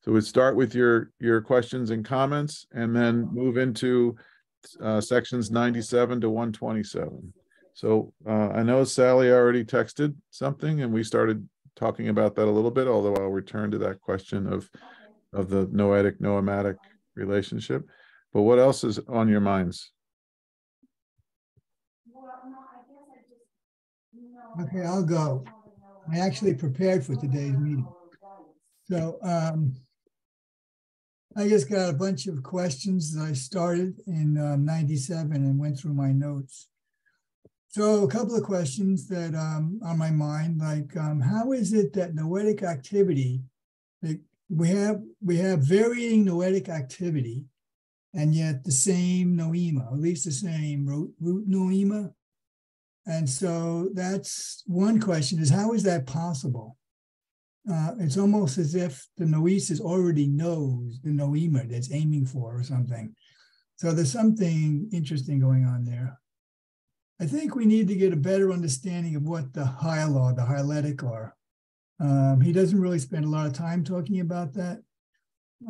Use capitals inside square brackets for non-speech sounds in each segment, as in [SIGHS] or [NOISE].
So we start with your, your questions and comments and then move into uh, sections ninety-seven to one twenty-seven. So uh, I know Sally already texted something and we started talking about that a little bit, although I'll return to that question of, of the noetic, noematic relationship. But what else is on your minds? Okay, I'll go. I actually prepared for today's meeting. So um, I just got a bunch of questions that I started in um, 97 and went through my notes. So a couple of questions that um, on my mind, like um, how is it that noetic activity, like we have we have varying noetic activity, and yet the same noema, at least the same root, root noema. And so that's one question: is how is that possible? Uh, it's almost as if the noesis already knows the noema that's aiming for or something. So there's something interesting going on there. I think we need to get a better understanding of what the hyalog, the hyletic are. Um, he doesn't really spend a lot of time talking about that.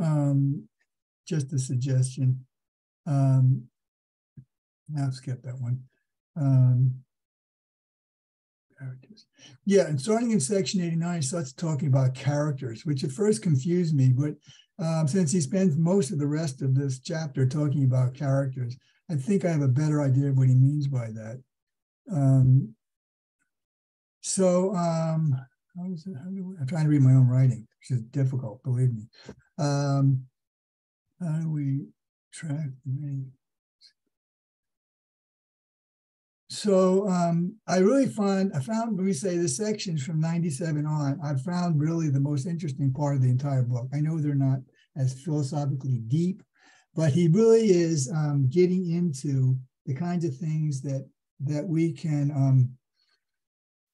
Um, just a suggestion. Um, now skip that one. Um, characters. Yeah, and starting in section 89, he starts talking about characters, which at first confused me, but um, since he spends most of the rest of this chapter talking about characters, I think I have a better idea of what he means by that. Um, so um, I'm trying to read my own writing, which is difficult, believe me. Um, how do we track the main? So um, I really find, I found, when we say the sections from 97 on, I found really the most interesting part of the entire book. I know they're not as philosophically deep, but he really is um, getting into the kinds of things that that we can um,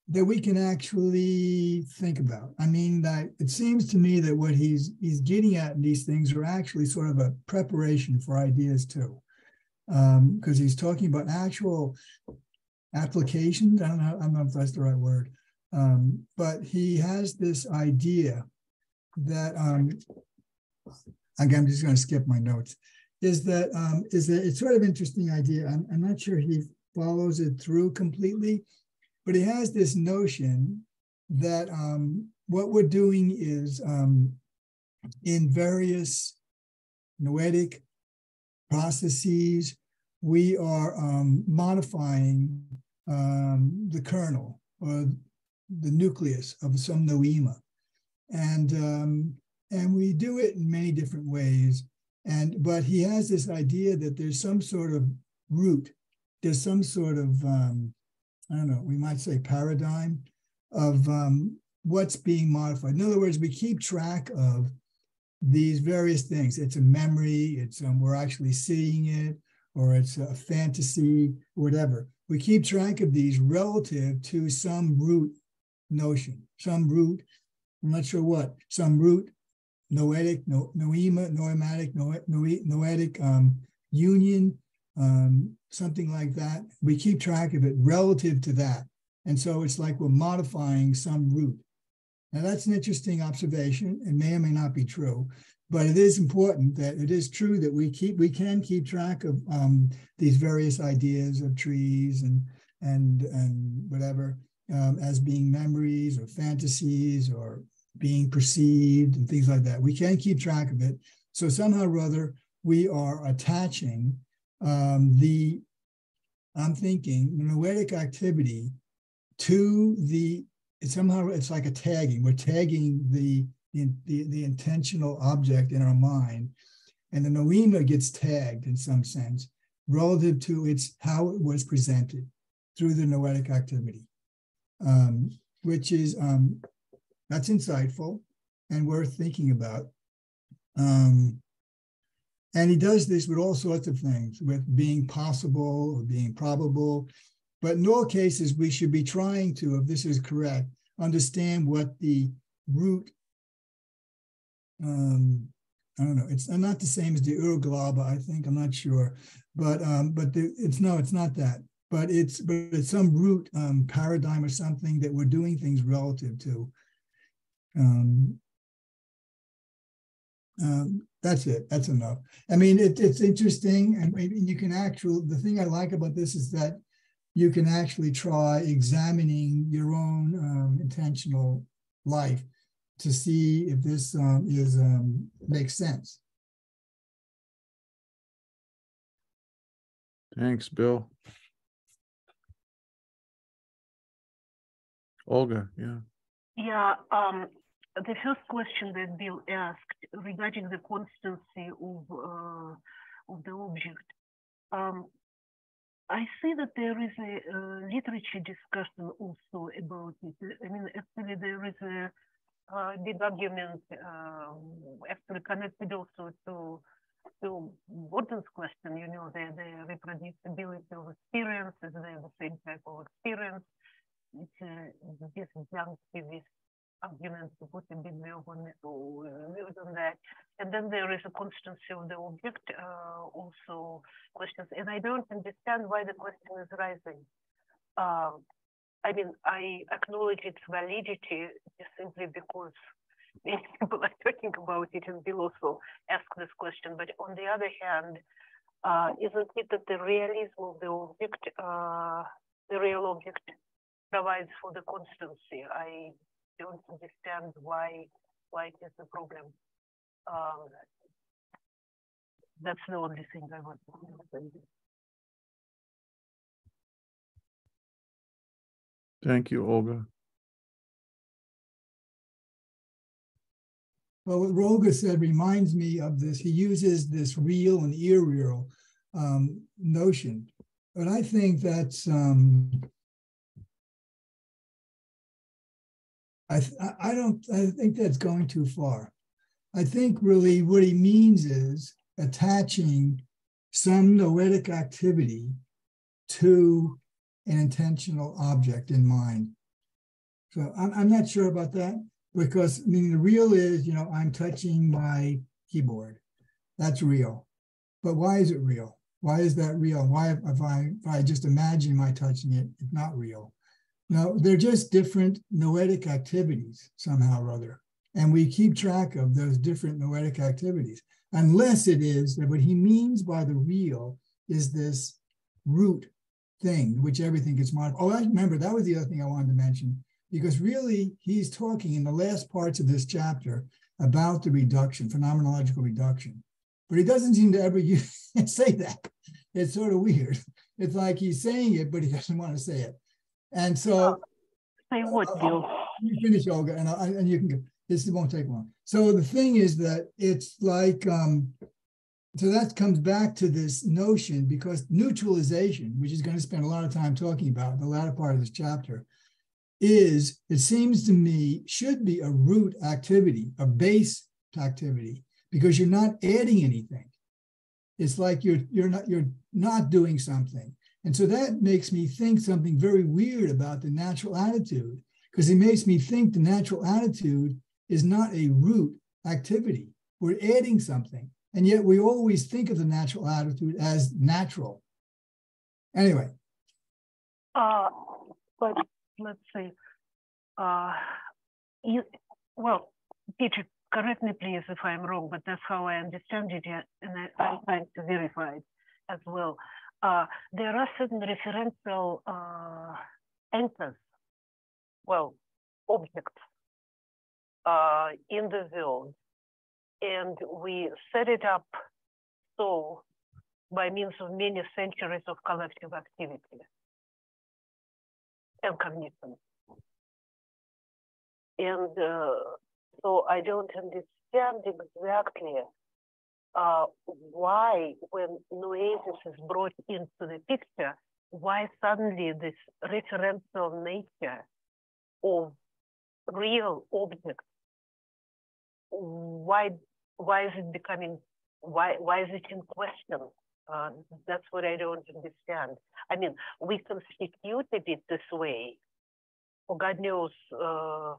that we can actually think about. I mean, that it seems to me that what he's he's getting at in these things are actually sort of a preparation for ideas too, because um, he's talking about actual applications. I don't know. I don't know if that's the right word, um, but he has this idea that um, again, I'm just going to skip my notes. Is that um, is that it's sort of an interesting idea. I'm, I'm not sure he follows it through completely, but he has this notion that um, what we're doing is um, in various noetic processes, we are um, modifying um, the kernel or the nucleus of some noema. And, um, and we do it in many different ways. And, but he has this idea that there's some sort of root, there's some sort of, um, I don't know, we might say paradigm of um, what's being modified. In other words, we keep track of these various things. It's a memory, it's um, we're actually seeing it, or it's a fantasy, whatever we keep track of these relative to some root notion, some root, I'm not sure what, some root, noetic, no, noema, noematic, no, noetic um, union, um, something like that. We keep track of it relative to that. And so it's like we're modifying some root. Now that's an interesting observation. It may or may not be true, but it is important that it is true that we keep we can keep track of um, these various ideas of trees and and and whatever um, as being memories or fantasies or being perceived and things like that. We can keep track of it. So somehow or other we are attaching um, the I'm thinking noetic activity to the somehow it's like a tagging. We're tagging the the, the, the intentional object in our mind. And the noema gets tagged in some sense relative to its how it was presented through the noetic activity, um, which is um, that's insightful and worth thinking about. Um, and he does this with all sorts of things, with being possible or being probable. But in all cases, we should be trying to, if this is correct, understand what the root um, I don't know. It's not the same as the Urglaube, I think. I'm not sure, but um, but the, it's no, it's not that. But it's but it's some root um, paradigm or something that we're doing things relative to. Um, Um, that's it. That's enough. I mean, it, it's interesting, and you can actually. The thing I like about this is that you can actually try examining your own um, intentional life to see if this um, is um, makes sense. Thanks, Bill. Olga, yeah. Yeah, um, the first question that Bill asked regarding the constancy of uh, of the object. Um, I see that there is a uh, literature discussion also about it. I mean, actually, there is a uh, big argument um, actually connected also to to Gordon's question. You know, the, the reproducibility of experiences, they're the same type of experience. It's uh, this young with arguments to put a bit more on, uh, on that. And then there is a constancy of the object, uh, also questions. And I don't understand why the question is rising. Uh, I mean, I acknowledge its validity simply because [LAUGHS] many people are talking about it and will also ask this question. But on the other hand, uh, isn't it that the realism of the object, uh, the real object, provides for the constancy? I don't understand why why it is a problem. Um, that's the only thing I want to say. Thank you, Olga. Well, what Olga said reminds me of this. He uses this real and irreal um, notion, but I think that's um, I, I don't I think that's going too far. I think really what he means is attaching some noetic activity to an intentional object in mind. So I'm, I'm not sure about that because I mean the real is, you know, I'm touching my keyboard. That's real. But why is it real? Why is that real? Why if I if I just imagine my touching it, it's not real. No, they're just different noetic activities somehow or other. And we keep track of those different noetic activities, unless it is that what he means by the real is this root thing, which everything gets modified. Oh, I remember that was the other thing I wanted to mention, because really he's talking in the last parts of this chapter about the reduction, phenomenological reduction. But he doesn't seem to ever [LAUGHS] use, say that. It's sort of weird. It's like he's saying it, but he doesn't want to say it. And so, say what, Bill? You finish, Olga, and I, and you can go. This won't take long. So the thing is that it's like, um, so that comes back to this notion because neutralization, which is going to spend a lot of time talking about in the latter part of this chapter, is it seems to me should be a root activity, a base activity, because you're not adding anything. It's like you're you're not you're not doing something. And so that makes me think something very weird about the natural attitude, because it makes me think the natural attitude is not a root activity. We're adding something. And yet we always think of the natural attitude as natural. Anyway. Uh, but let's see. Uh, you, well, Peter, correct me please if I'm wrong, but that's how I understand it, and I, I'm trying to verify it as well uh, there are certain referential uh, anchors, well, objects uh, in the world. And we set it up so by means of many centuries of collective activity and cognition. And uh, so I don't understand exactly uh, why, when noesis is brought into the picture, why suddenly this referential nature of real objects, why why is it becoming why why is it in question? Uh, that's what I don't understand. I mean, we constituted it this way for God knows uh,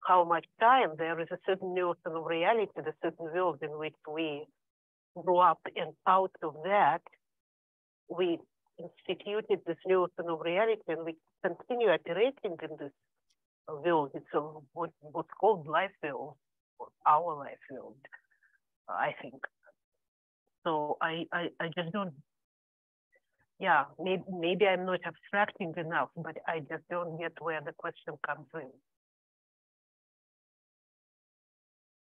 how much time. There is a certain notion of reality, the certain world in which we grew up and out of that, we instituted this notion of reality and we continue operating in this world. It's a, what, what's called life world, or our life world. I think. So I, I, I just don't, yeah, maybe, maybe I'm not abstracting enough, but I just don't get where the question comes in.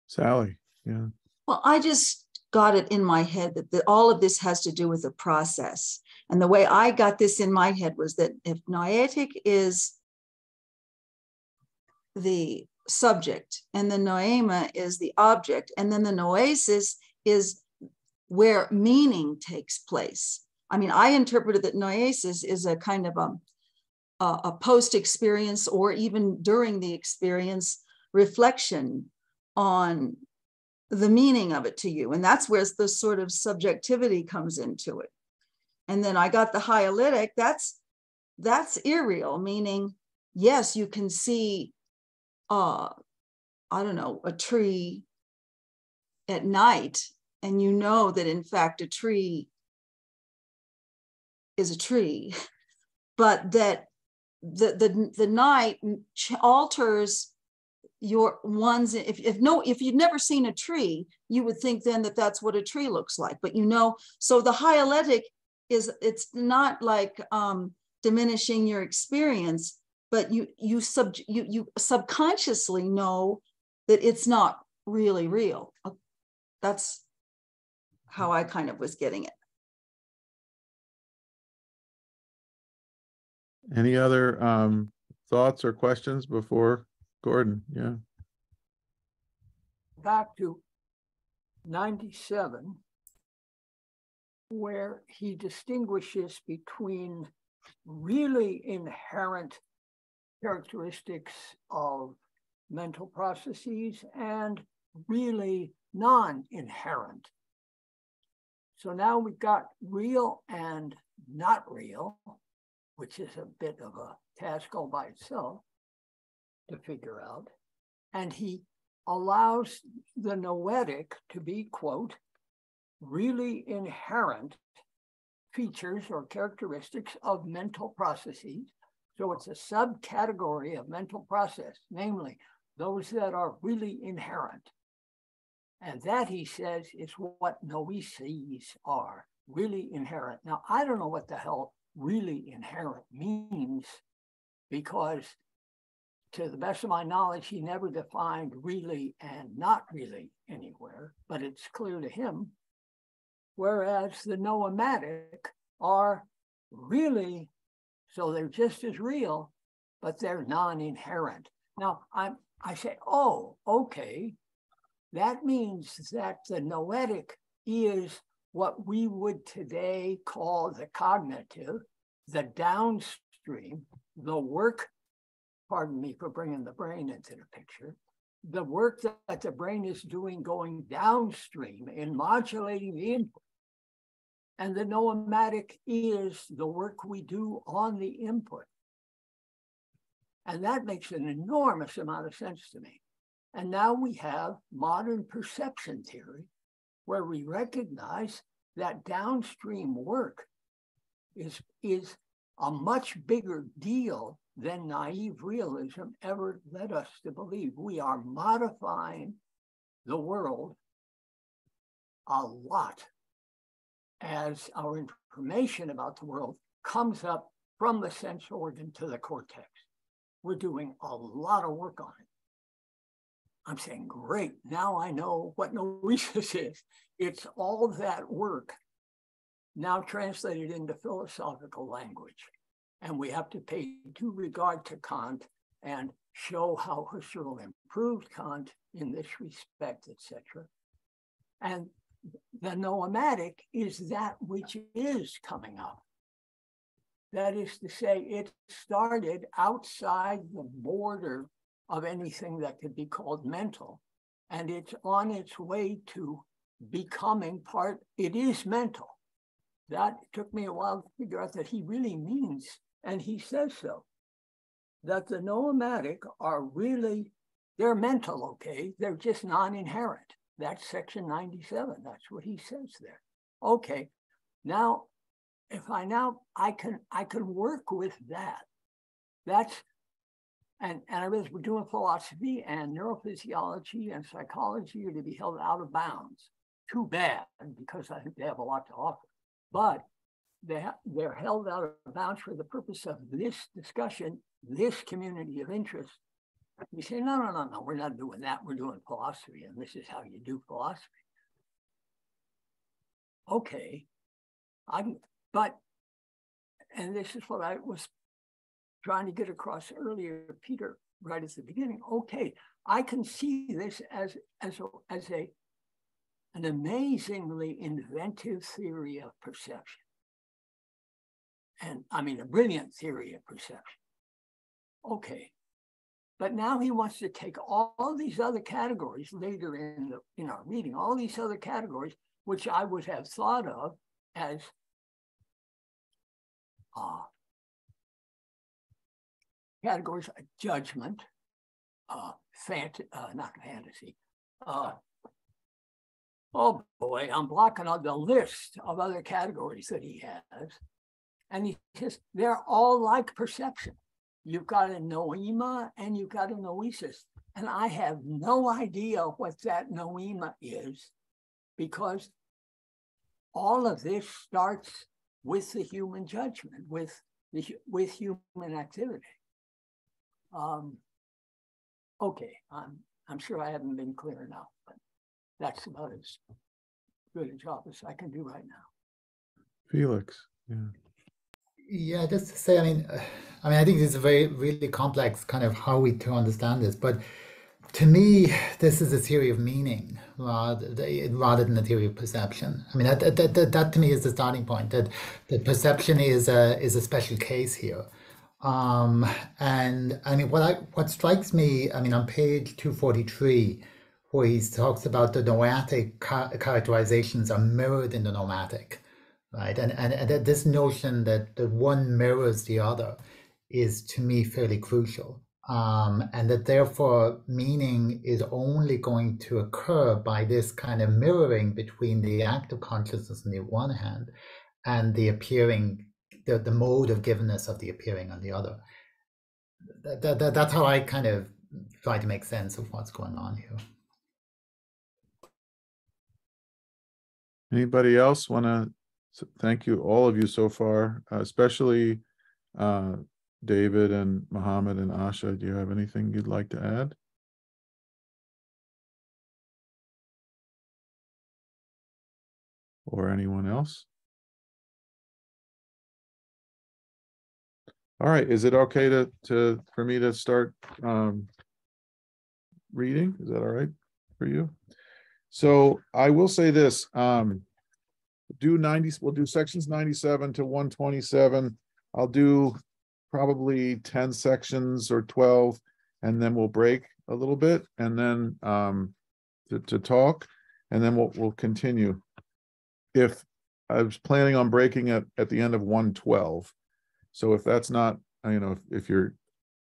Sally, yeah. Well, I just got it in my head that the, all of this has to do with the process. And the way I got this in my head was that if noetic is the subject and the noema is the object, and then the noesis is where meaning takes place. I mean, I interpreted that noesis is a kind of um, a, a, a post experience or even during the experience reflection on the meaning of it to you. And that's where the sort of subjectivity comes into it. And then I got the hyletic, that's that's irreal, meaning yes, you can see uh I don't know, a tree at night, and you know that in fact a tree is a tree, [LAUGHS] but that the the, the night alters your ones if, if no if you've never seen a tree you would think then that that's what a tree looks like but you know so the hyletic is it's not like um diminishing your experience but you you sub you you subconsciously know that it's not really real that's how i kind of was getting it Any other um thoughts or questions before Gordon? Yeah. back to 97, where he distinguishes between really inherent characteristics of mental processes and really non inherent. So now we've got real and not real, which is a bit of a task all by itself to figure out. And he allows the noetic to be, quote, really inherent features or characteristics of mental processes. So it's a subcategory of mental process, namely those that are really inherent. And that, he says, is what noeses are, really inherent. Now, I don't know what the hell really inherent means because to the best of my knowledge, he never defined really and not really anywhere, but it's clear to him. Whereas the noematic are really, so they're just as real, but they're non-inherent. Now I I say, oh, okay, that means that the noetic is what we would today call the cognitive, the downstream, the work pardon me for bringing the brain into the picture, the work that the brain is doing going downstream in modulating the input. And the noematic is the work we do on the input. And that makes an enormous amount of sense to me. And now we have modern perception theory, where we recognize that downstream work is, is a much bigger deal than naive realism ever led us to believe. We are modifying the world a lot as our information about the world comes up from the sense organ to the cortex. We're doing a lot of work on it. I'm saying, great, now I know what noesis is. It's all that work now translated into philosophical language. And we have to pay due regard to Kant and show how Husserl improved Kant in this respect, etc. And the noematic is that which is coming up. That is to say, it started outside the border of anything that could be called mental, and it's on its way to becoming part, it is mental. That took me a while to figure out that he really means and he says so, that the noematic are really, they're mental, okay? They're just non-inherent. That's section 97. That's what he says there. Okay, now if I now I can I can work with that. That's and and I we're doing philosophy and neurophysiology and psychology are to be held out of bounds. too bad because I think they have a lot to offer. But they they're held out of bounds for the purpose of this discussion, this community of interest. We say, no, no, no, no, we're not doing that. We're doing philosophy, and this is how you do philosophy. Okay, I'm, but, and this is what I was trying to get across earlier, Peter, right at the beginning. Okay, I can see this as as a, as a an amazingly inventive theory of perception. And I mean, a brilliant theory of perception. Okay. But now he wants to take all, these other categories later in the in our reading, all these other categories, which I would have thought of as uh, categories of judgment, uh, fant- uh, not fantasy, uh, Oh boy, I'm blocking out the list of other categories that he has. And he says they're all like perception. You've got a noema and you've got a noesis. And I have no idea what that noema is because all of this starts with the human judgment, with the, with human activity. Um, okay, I'm, I'm sure I haven't been clear enough, but that's about as good a job as I can do right now. Felix, yeah. Yeah, just to say, I mean, [SIGHS] I mean, I think it's a very really complex kind of how we to understand this, but to me, [SIGHS] this is a theory of meaning rather, rather than a theory of perception. I mean, that, that, that, that to me is the starting point. That that perception is a is a special case here. Um, and I mean, what I what strikes me, I mean, on page two forty three, where he talks about the noetic characterizations are mirrored in the noematic, right? And, and, and this notion that the one mirrors the other is to me fairly crucial. Um, and that therefore meaning is only going to occur by this kind of mirroring between the act of consciousness on the one hand and the appearing, the, the mode of givenness of the appearing on the other. That, that, that's how I kind of try to make sense of what's going on here. Anybody else want to thank you, all of you so far, uh, especially uh, David and Mohammed and Asha. Do you have anything you'd like to add? Or anyone else? All right, is it okay to to for me to start um reading? Is that all right for you? So I will say this, um, do ninety, we'll do sections ninety-seven to one twenty-seven. I'll do probably ten sections or twelve, and then we'll break a little bit and then, um, to, to talk, and then we'll, we'll continue. If, I was planning on breaking it at the end of one twelve. So if that's not, you know, if, if you're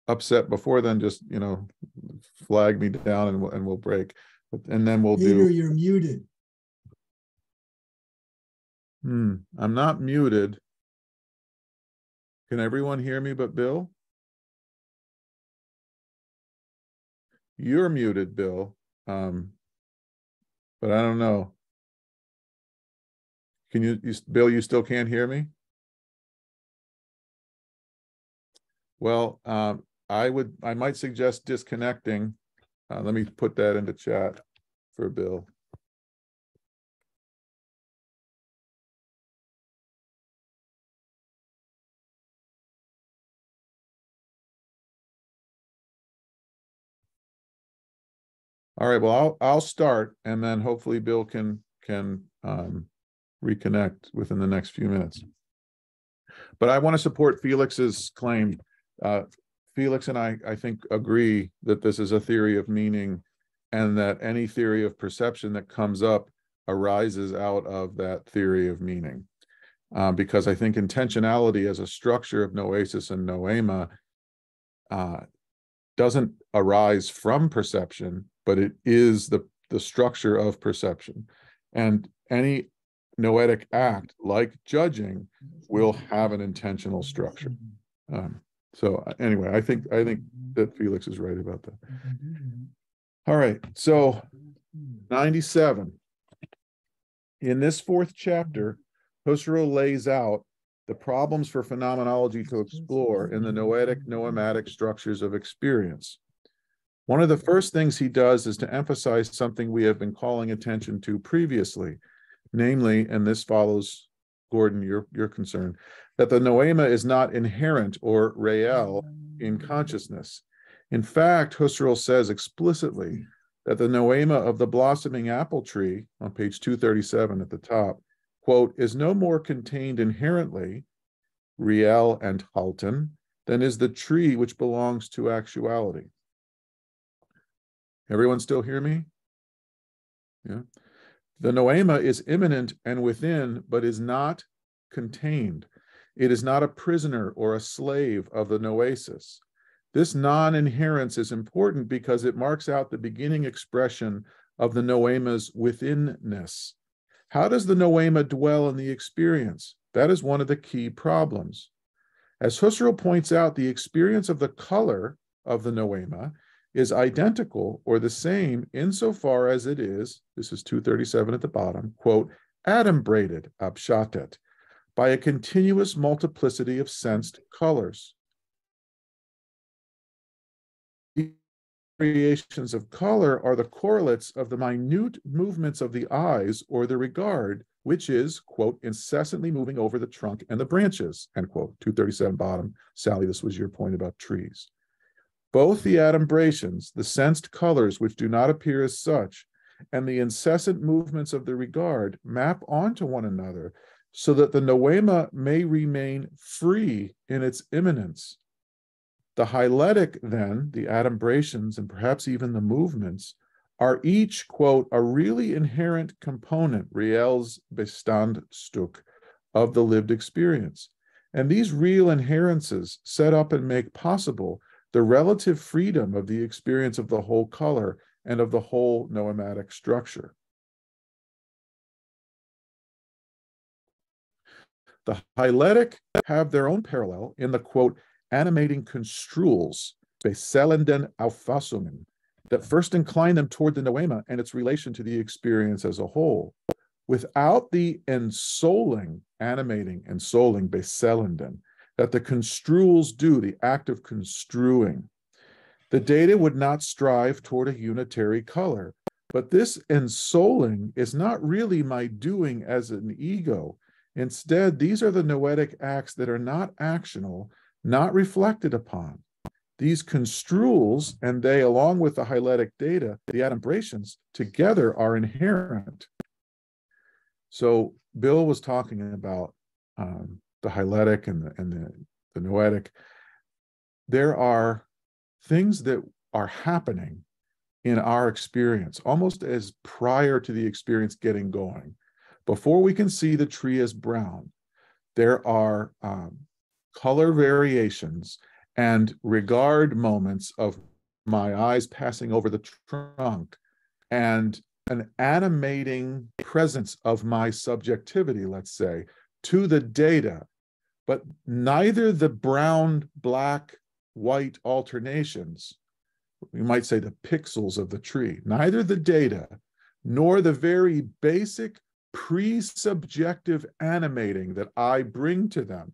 upset before then, just, you know, flag me down and we'll, and we'll break. But- And then we'll Peter, do, you're muted. Hmm, I'm not muted. Can everyone hear me but Bill? You're muted, Bill. Um, but I don't know. Can you, you, Bill, you still can't hear me? Well, um, I would, I might suggest disconnecting. Uh, let me put that into chat for Bill. All right, well, I'll, I'll start and then hopefully Bill can, can, um, reconnect within the next few minutes. But I want to support Felix's claim. Uh, Felix and I, I think, agree that this is a theory of meaning and that any theory of perception that comes up arises out of that theory of meaning. Uh, because I think intentionality as a structure of noesis and noema uh, doesn't arise from perception, but it is the, the structure of perception. And any noetic act, like judging, will have an intentional structure. Um, so uh, anyway, I think, I think that Felix is right about that. All right, so ninety-seven. In this fourth chapter, Husserl lays out the problems for phenomenology to explore in the noetic, noematic structures of experience. One of the first things he does is to emphasize something we have been calling attention to previously, namely, and this follows Gordon, your, your concern, that the noema is not inherent or real in consciousness. In fact, Husserl says explicitly that the noema of the blossoming apple tree on page 237 at the top, quote, is no more contained inherently, real and halten, than is the tree which belongs to actuality. Everyone still hear me? Yeah. The noema is immanent and within, but is not contained. It is not a prisoner or a slave of the noesis. This non inherence is important because it marks out the beginning expression of the noema's withinness. How does the noema dwell in the experience? That is one of the key problems. As Husserl points out, the experience of the color of the noema is identical or the same insofar as it is, this is 237 at the bottom, quote, adumbrated, abgeschattet, by a continuous multiplicity of sensed colors. Variations of color are the correlates of the minute movements of the eyes or the regard, which is, quote, incessantly moving over the trunk and the branches, end quote. 237 bottom. Sally, this was your point about trees. Both the adumbrations, the sensed colors which do not appear as such, and the incessant movements of the regard map onto one another so that the noema may remain free in its immanence. The hyletic, then, the adumbrations, and perhaps even the movements, are each, quote, a really inherent component, reelles Bestandstück, of the lived experience. And these real inherences set up and make possible the relative freedom of the experience of the whole color and of the whole noematic structure. The hyletic have their own parallel in the quote, animating construals, beseelenden Auffassungen, that first incline them toward the noema and its relation to the experience as a whole. Without the ensouling, animating, ensouling, beseelenden, that the construals do, the act of construing. The data would not strive toward a unitary color, but this ensouling is not really my doing as an ego. Instead, these are the noetic acts that are not actional, not reflected upon. These construals, and they, along with the hyletic data, the adumbrations, together are inherent. So Bill was talking about um, the hyletic and the, and the, the noetic, there are things that are happening in our experience, almost as prior to the experience getting going. Before we can see the tree as brown, there are um, color variations and regard moments of my eyes passing over the trunk and an animating presence of my subjectivity, let's say, to the data but neither the brown, black, white alternations, we might say the pixels of the tree, neither the data nor the very basic pre-subjective animating that I bring to them,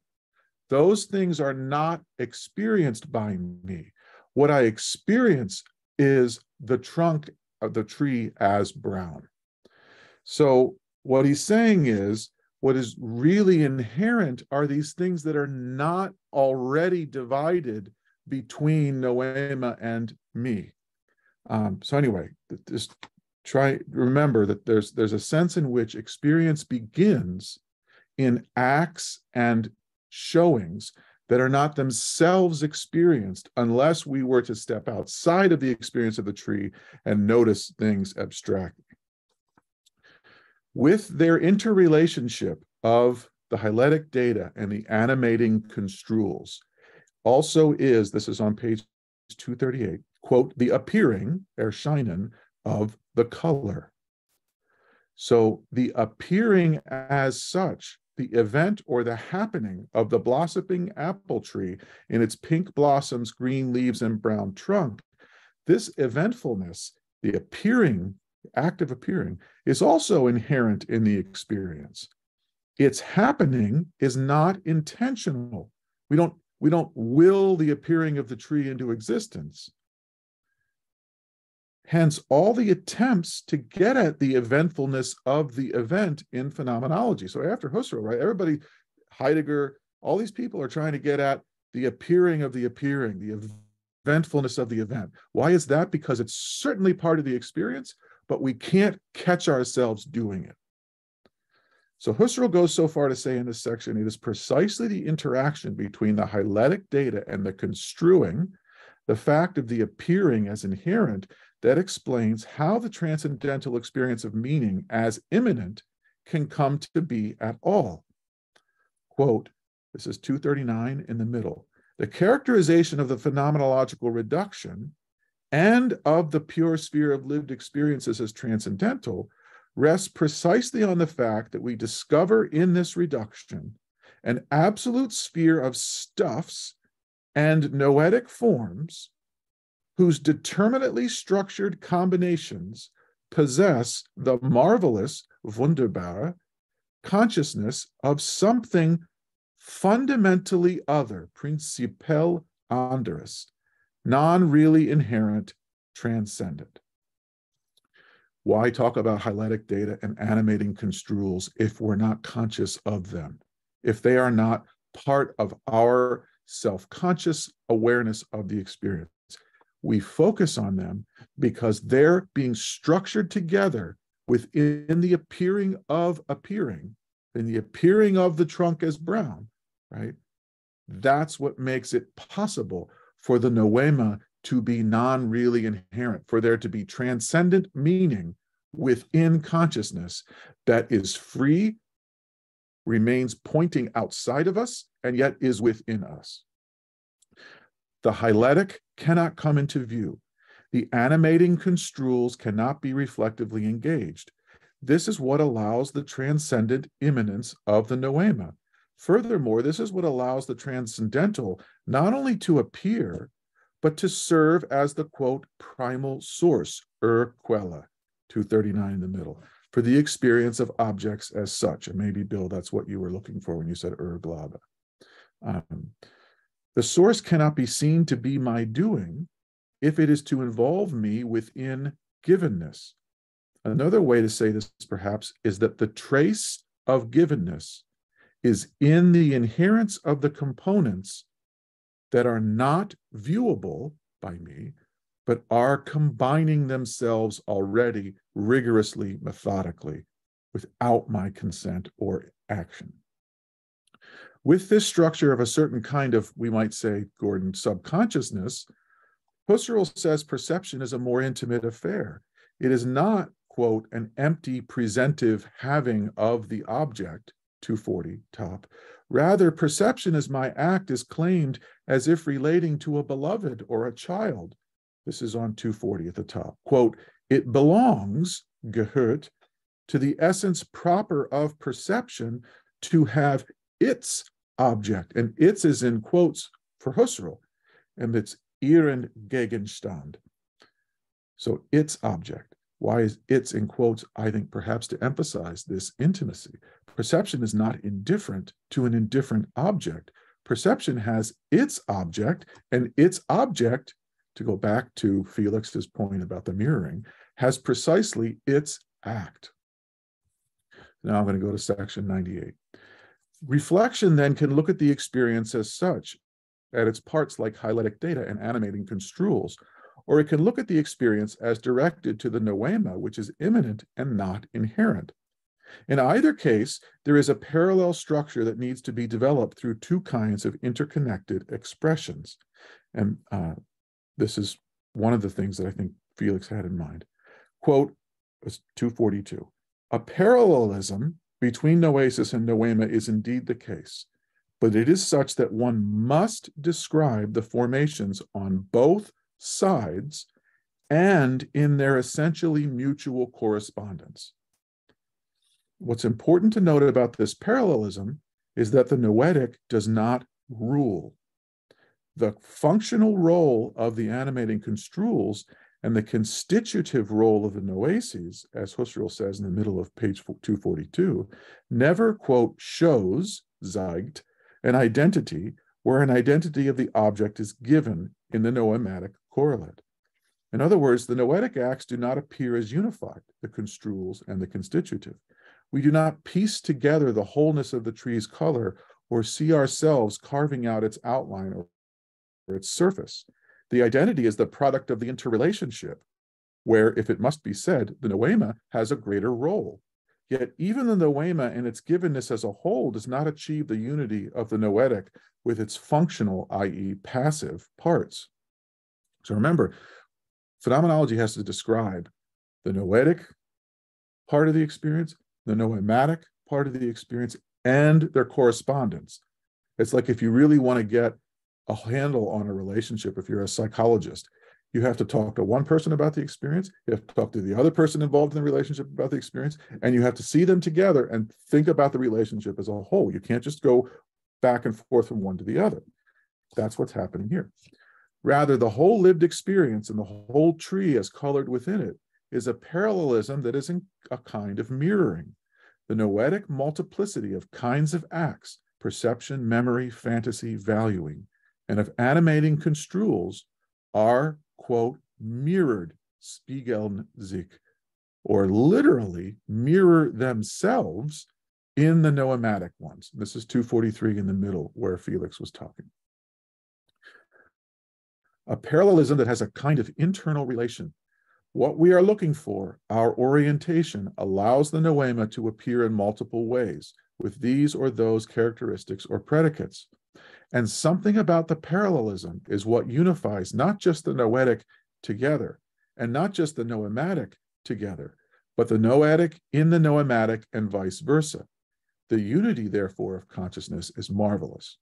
those things are not experienced by me. What I experience is the trunk of the tree as brown. So what he's saying is what is really inherent are these things that are not already divided between Noema and me. Um, so anyway, just try remember that there's there's a sense in which experience begins in acts and showings that are not themselves experienced unless we were to step outside of the experience of the tree and notice things abstractly with their interrelationship of the hyletic data and the animating construals also is, this is on page 238, quote, the appearing, erscheinen, of the color. So the appearing as such, the event or the happening of the blossoming apple tree in its pink blossoms, green leaves, and brown trunk, this eventfulness, the appearing act of appearing, is also inherent in the experience. Its happening is not intentional. We don't we don't will the appearing of the tree into existence. Hence, all the attempts to get at the eventfulness of the event in phenomenology. So after Husserl, right, everybody, Heidegger, all these people are trying to get at the appearing of the appearing, the eventfulness of the event. Why is that? Because it's certainly part of the experience, but we can't catch ourselves doing it. So Husserl goes so far to say in this section, it is precisely the interaction between the hyletic data and the construing, the fact of the appearing as inherent that explains how the transcendental experience of meaning as immanent can come to be at all. Quote, this is 239 in the middle. The characterization of the phenomenological reduction and of the pure sphere of lived experiences as transcendental rests precisely on the fact that we discover in this reduction an absolute sphere of stuffs and noetic forms whose determinately structured combinations possess the marvelous, wunderbare, consciousness of something fundamentally other, prinzipiell anderes, non really inherent, transcendent. Why talk about hyletic data and animating construals if we're not conscious of them, if they are not part of our self conscious awareness of the experience? we focus on them because they're being structured together within the appearing of appearing, in the appearing of the trunk as brown, right? That's what makes it possible for the noema to be non really inherent, for there to be transcendent meaning within consciousness that is free, remains pointing outside of us, and yet is within us. The hyletic cannot come into view. The animating construals cannot be reflectively engaged. This is what allows the transcendent immanence of the noema. Furthermore, this is what allows the transcendental not only to appear, but to serve as the quote primal source, Urquelle, 239 in the middle, for the experience of objects as such. And maybe, Bill, that's what you were looking for when you said ur. Um, the source cannot be seen to be my doing if it is to involve me within givenness. Another way to say this, perhaps, is that the trace of givenness is in the inherence of the components that are not viewable by me, but are combining themselves already rigorously, methodically, without my consent or action. With this structure of a certain kind of, we might say, Gordon, subconsciousness, Husserl says perception is a more intimate affair. It is not, quote, an empty presentive having of the object, 240 top. Rather, perception as my act is claimed as if relating to a beloved or a child. This is on 240 at the top. Quote, it belongs, gehört, to the essence proper of perception to have its object. And its is in quotes for Husserl, and it's ihren Gegenstand. So its object. Why is its in quotes? I think perhaps to emphasize this intimacy. Perception is not indifferent to an indifferent object. Perception has its object, and its object, to go back to Felix's point about the mirroring, has precisely its act. Now I'm going to go to section 98. Reflection then can look at the experience as such, at its parts like hyletic data and animating construals, or it can look at the experience as directed to the noema, which is immanent and not inherent. In either case, there is a parallel structure that needs to be developed through two kinds of interconnected expressions. And uh, this is one of the things that I think Felix had in mind. Quote, 242, a parallelism between noesis and noema is indeed the case, but it is such that one must describe the formations on both sides and in their essentially mutual correspondence. What's important to note about this parallelism is that the noetic does not rule. The functional role of the animating construals And the constitutive role of the noesis, as Husserl says in the middle of page 242, never, quote, shows, zeigt, an identity where an identity of the object is given in the noematic correlate. In other words, the noetic acts do not appear as unified, the construals and the constitutive. We do not piece together the wholeness of the tree's color or see ourselves carving out its outline or, or its surface. The identity is the product of the interrelationship, where, if it must be said, the noema has a greater role. Yet even the noema in its givenness as a whole does not achieve the unity of the noetic with its functional, i.e., passive parts. So remember, phenomenology has to describe the noetic part of the experience, the noematic part of the experience, and their correspondence. It's like if you really want to get a handle on a relationship, if you're a psychologist, you have to talk to one person about the experience, you have to talk to the other person involved in the relationship about the experience, and you have to see them together and think about the relationship as a whole. You can't just go back and forth from one to the other. That's what's happening here. Rather, the whole lived experience and the whole tree as colored within it is a parallelism that is a kind of mirroring. The noetic multiplicity of kinds of acts, perception, memory, fantasy, valuing, and of animating construals are, quote, mirrored, spiegeln sich, or literally mirror themselves in the noematic ones. This is 243 in the middle where Felix was talking. A parallelism that has a kind of internal relation. What we are looking for, our orientation, allows the noema to appear in multiple ways with these or those characteristics or predicates. And something about the parallelism is what unifies not just the noetic together and not just the noematic together, but the noetic in the noematic and vice versa. The unity, therefore, of consciousness is marvelous.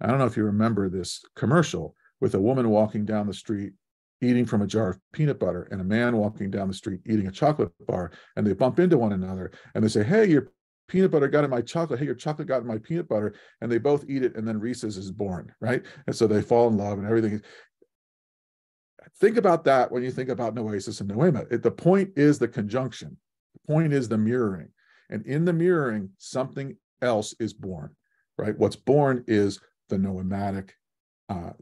I don't know if you remember this commercial with a woman walking down the street eating from a jar of peanut butter and a man walking down the street eating a chocolate bar, and they bump into one another and they say, Hey, your peanut butter got in my chocolate. Hey, your chocolate got in my peanut butter. And they both eat it, and then Reese's is born, right? And so they fall in love and everything. Think about that when you think about noesis and noema. It, the point is the conjunction. The point is the mirroring. And in the mirroring, something else is born, right? What's born is the noematic uh,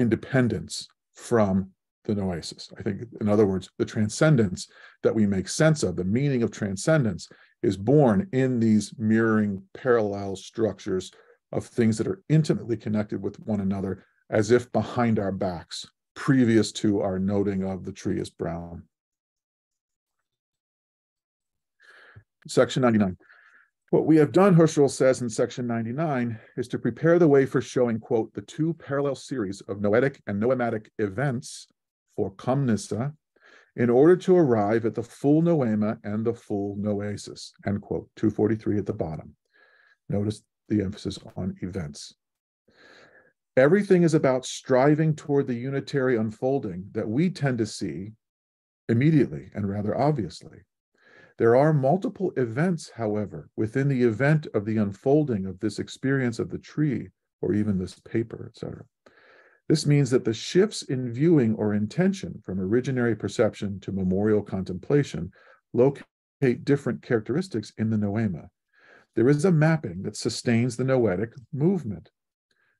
independence from the noesis. I think, in other words, the transcendence that we make sense of, the meaning of transcendence, is born in these mirroring parallel structures of things that are intimately connected with one another, as if behind our backs, previous to our noting of the tree is brown. Section 99. What we have done, Husserl says in section 99, is to prepare the way for showing, quote, the two parallel series of noetic and noematic events Vorkommnisse in order to arrive at the full noema and the full noesis, end quote, 243 at the bottom. Notice the emphasis on events. Everything is about striving toward the unitary unfolding that we tend to see immediately and rather obviously. There are multiple events, however, within the event of the unfolding of this experience of the tree or even this paper, etc. This means that the shifts in viewing or intention from originary perception to memorial contemplation locate different characteristics in the noema. There is a mapping that sustains the noetic movement.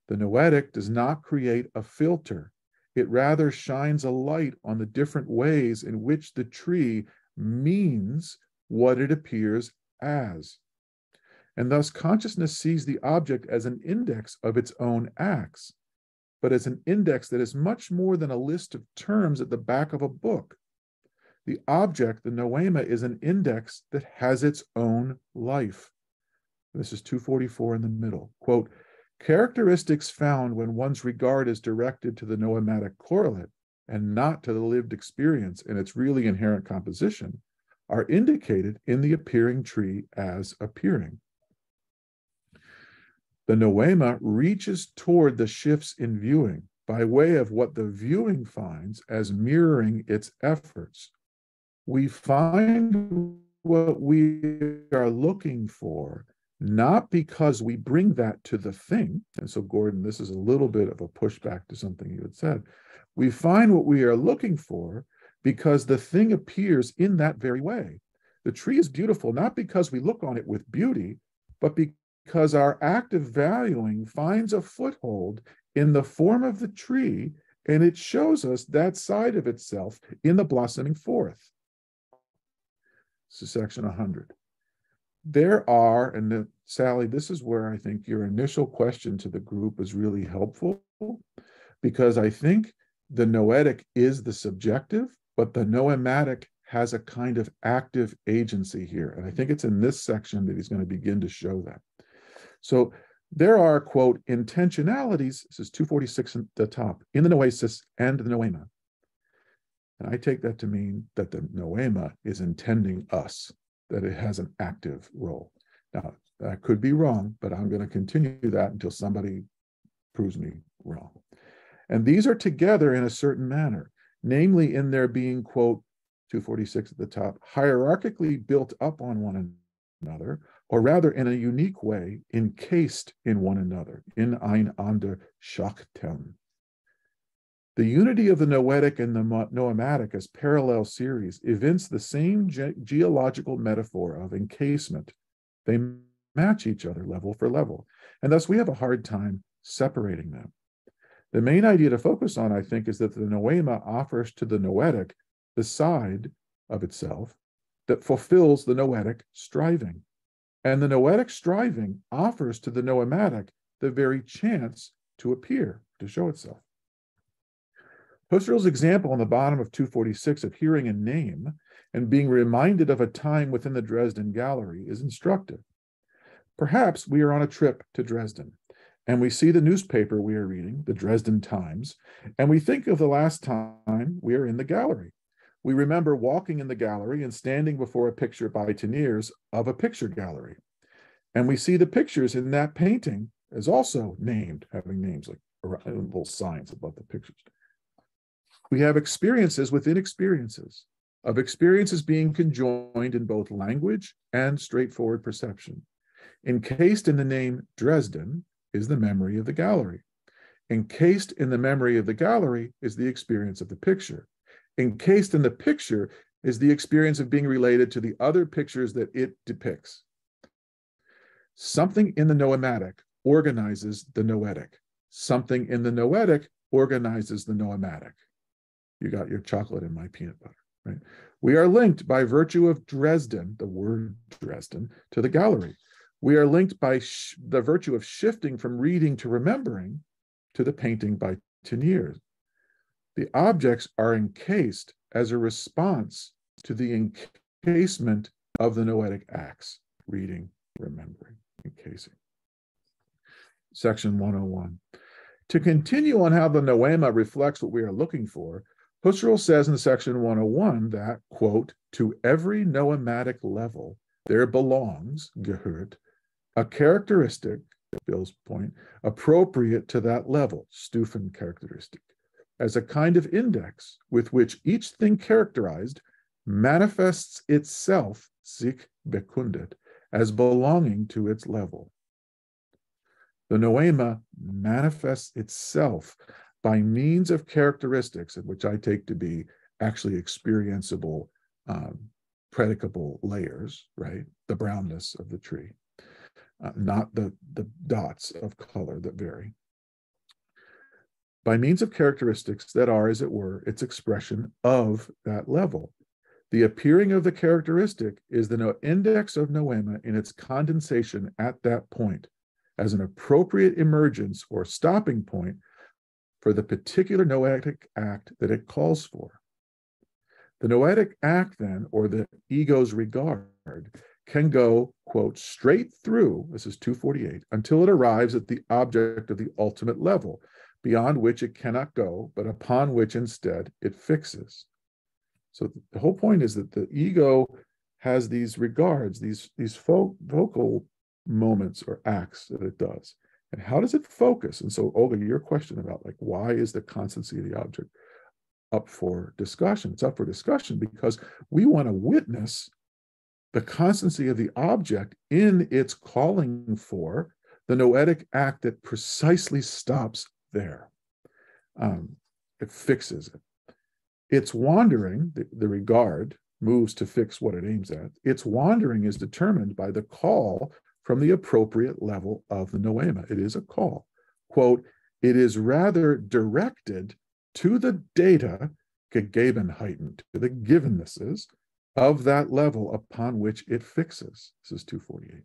The noetic does not create a filter, it rather shines a light on the different ways in which the tree means what it appears as. And thus, consciousness sees the object as an index of its own acts but as an index that is much more than a list of terms at the back of a book. The object, the noema, is an index that has its own life. This is 244 in the middle. Quote, characteristics found when one's regard is directed to the noematic correlate and not to the lived experience in its really inherent composition are indicated in the appearing tree as appearing. The noema reaches toward the shifts in viewing by way of what the viewing finds as mirroring its efforts. We find what we are looking for, not because we bring that to the thing. And so, Gordon, this is a little bit of a pushback to something you had said. We find what we are looking for because the thing appears in that very way. The tree is beautiful not because we look on it with beauty, but because our active valuing finds a foothold in the form of the tree and it shows us that side of itself in the blossoming forth. Is section 100. There are, and the, Sally, this is where I think your initial question to the group is really helpful because I think the noetic is the subjective, but the noematic has a kind of active agency here. And I think it's in this section that he's going to begin to show that. So there are, quote, intentionalities, this is 246 at the top, in the noesis and the noema. And I take that to mean that the noema is intending us, that it has an active role. Now, that could be wrong, but I'm going to continue that until somebody proves me wrong. And these are together in a certain manner, namely in their being, quote, 246 at the top, hierarchically built up on one another, or rather in a unique way, encased in one another, in ein ander Schachteln. The unity of the noetic and the noematic as parallel series evince the same ge geological metaphor of encasement. They match each other level for level, and thus we have a hard time separating them. The main idea to focus on, I think, is that the noema offers to the noetic the side of itself that fulfills the noetic striving. And the noetic striving offers to the noematic the very chance to appear, to show itself. Husserl's example on the bottom of 246 of hearing a name and being reminded of a time within the Dresden Gallery is instructive. Perhaps we are on a trip to Dresden and we see the newspaper we are reading, the Dresden Times, and we think of the last time we are in the gallery. We remember walking in the gallery and standing before a picture by Teniers of a picture gallery. And we see the pictures in that painting as also named, having names like little signs above the pictures. We have experiences within experiences, of experiences being conjoined in both language and straightforward perception. Encased in the name Dresden is the memory of the gallery. Encased in the memory of the gallery is the experience of the picture encased in the picture is the experience of being related to the other pictures that it depicts. Something in the noematic organizes the noetic. Something in the noetic organizes the noematic. You got your chocolate and my peanut butter, right? We are linked by virtue of Dresden, the word Dresden, to the gallery. We are linked by the virtue of shifting from reading to remembering to the painting by Teniers. The objects are encased as a response to the encasement of the noetic acts reading, remembering, encasing. Section 101. To continue on how the noema reflects what we are looking for, Husserl says in section 101 that, quote, to every noematic level there belongs, gehört, a characteristic, Bill's point, appropriate to that level, Stufen characteristic as a kind of index with which each thing characterized manifests itself, sich bekundet, as belonging to its level. The noema manifests itself by means of characteristics, which I take to be actually experienceable, um, predicable layers, right? The brownness of the tree, uh, not the, the dots of color that vary by means of characteristics that are, as it were, its expression of that level. The appearing of the characteristic is the index of noema in its condensation at that point as an appropriate emergence or stopping point for the particular noetic act that it calls for. The noetic act, then, or the ego's regard, can go, quote, straight through, this is 248, until it arrives at the object of the ultimate level, beyond which it cannot go, but upon which instead it fixes. So the whole point is that the ego has these regards, these, these fo- focal moments or acts that it does. And how does it focus? And so, Olga, your question about like why is the constancy of the object up for discussion? It's up for discussion because we want to witness the constancy of the object in its calling for the noetic act that precisely stops there. Um, it fixes it. its wandering, the, the regard, moves to fix what it aims at. Its wandering is determined by the call from the appropriate level of the noema. It is a call. Quote, it is rather directed to the data, Gegebenheiten, to the givennesses of that level upon which it fixes. This is 248.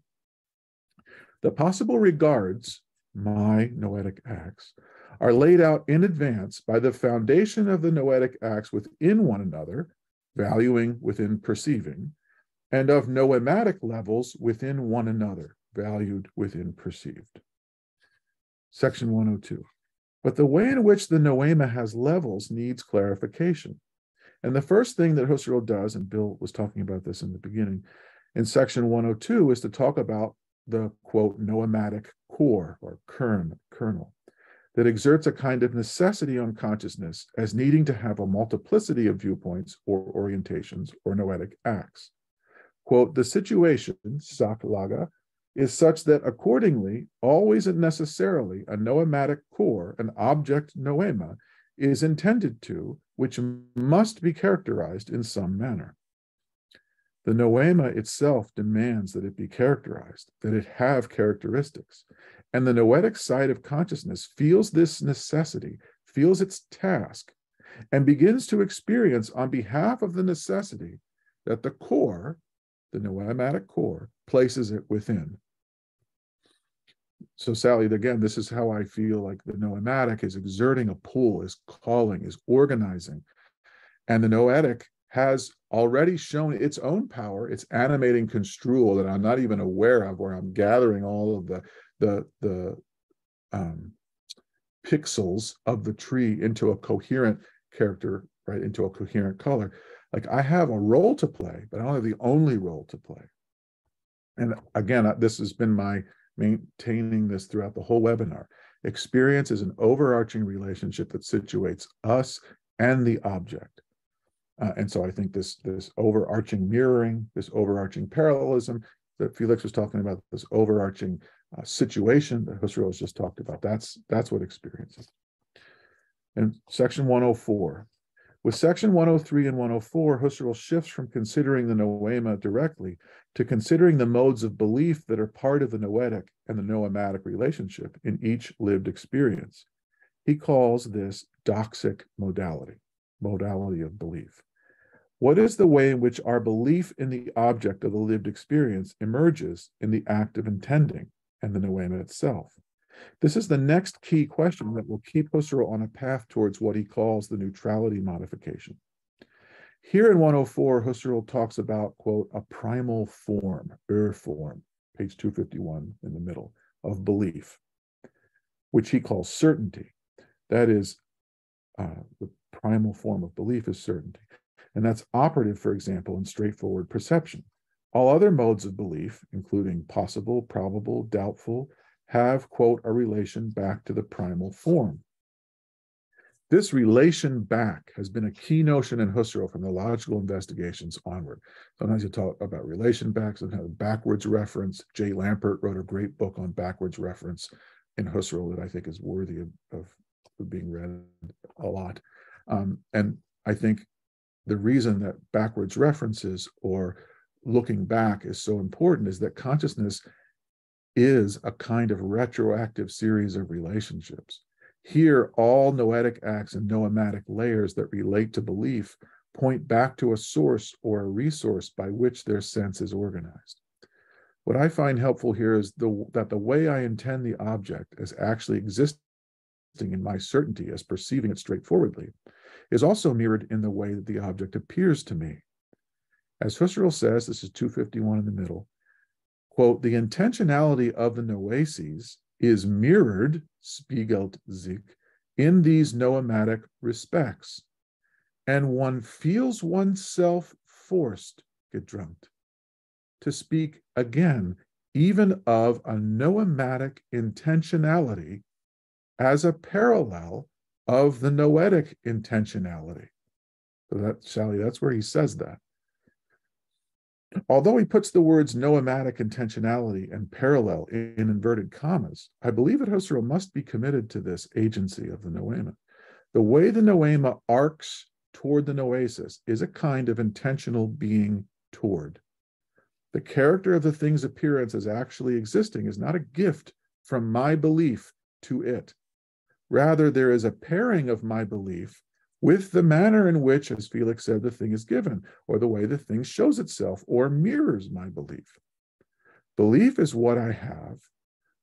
The possible regards, my noetic acts, are laid out in advance by the foundation of the noetic acts within one another, valuing within perceiving, and of noematic levels within one another, valued within perceived. Section 102. But the way in which the noema has levels needs clarification. And the first thing that Husserl does, and Bill was talking about this in the beginning, in section 102 is to talk about the quote noematic core or kern, kernel that exerts a kind of necessity on consciousness as needing to have a multiplicity of viewpoints or orientations or noetic acts. Quote, the situation, Sachlage, is such that accordingly, always and necessarily, a noematic core, an object noema, is intended to, which must be characterized in some manner. The noema itself demands that it be characterized, that it have characteristics. And the noetic side of consciousness feels this necessity, feels its task, and begins to experience on behalf of the necessity that the core, the noematic core, places it within. So, Sally, again, this is how I feel like the noematic is exerting a pull, is calling, is organizing. And the noetic has already shown its own power, its animating construal that I'm not even aware of, where I'm gathering all of the the the um, pixels of the tree into a coherent character, right, into a coherent color. Like I have a role to play, but I don't have the only role to play. And again, this has been my maintaining this throughout the whole webinar. Experience is an overarching relationship that situates us and the object. Uh, and so I think this this overarching mirroring, this overarching parallelism that Felix was talking about, this overarching uh, situation that Husserl has just talked about, that's that's what experience is. And section 104. With section 103 and 104, Husserl shifts from considering the noema directly to considering the modes of belief that are part of the noetic and the noematic relationship in each lived experience. He calls this doxic modality, modality of belief. What is the way in which our belief in the object of the lived experience emerges in the act of intending and the noema itself? This is the next key question that will keep Husserl on a path towards what he calls the neutrality modification. Here in 104, Husserl talks about, quote, a primal form, er form, page 251 in the middle, of belief, which he calls certainty. That is, uh, the primal form of belief is certainty. And that's operative, for example, in straightforward perception. All other modes of belief, including possible, probable, doubtful, have, quote, a relation back to the primal form. This relation back has been a key notion in Husserl from the logical investigations onward. Sometimes you talk about relation back, sometimes backwards reference. Jay Lampert wrote a great book on backwards reference in Husserl that I think is worthy of, of, being read a lot. Um, and I think the reason that backwards references or looking back is so important is that consciousness is a kind of retroactive series of relationships. Here, all noetic acts and noematic layers that relate to belief point back to a source or a resource by which their sense is organized. What I find helpful here is the, that the way I intend the object as actually existing in my certainty as perceiving it straightforwardly is also mirrored in the way that the object appears to me. As Husserl says, this is 251 in the middle, quote, the intentionality of the noeses is mirrored, spiegelt sich, in these noematic respects. And one feels oneself forced, gedrängt, to speak again, even of a noematic intentionality as a parallel of the noetic intentionality. So that, Sally, that's where he says that. Although he puts the words noematic intentionality and parallel in inverted commas, I believe that Husserl must be committed to this agency of the noema. The way the noema arcs toward the noesis is a kind of intentional being toward. The character of the thing's appearance as actually existing is not a gift from my belief to it. Rather, there is a pairing of my belief with the manner in which, as Felix said, the thing is given, or the way the thing shows itself or mirrors my belief. Belief is what I have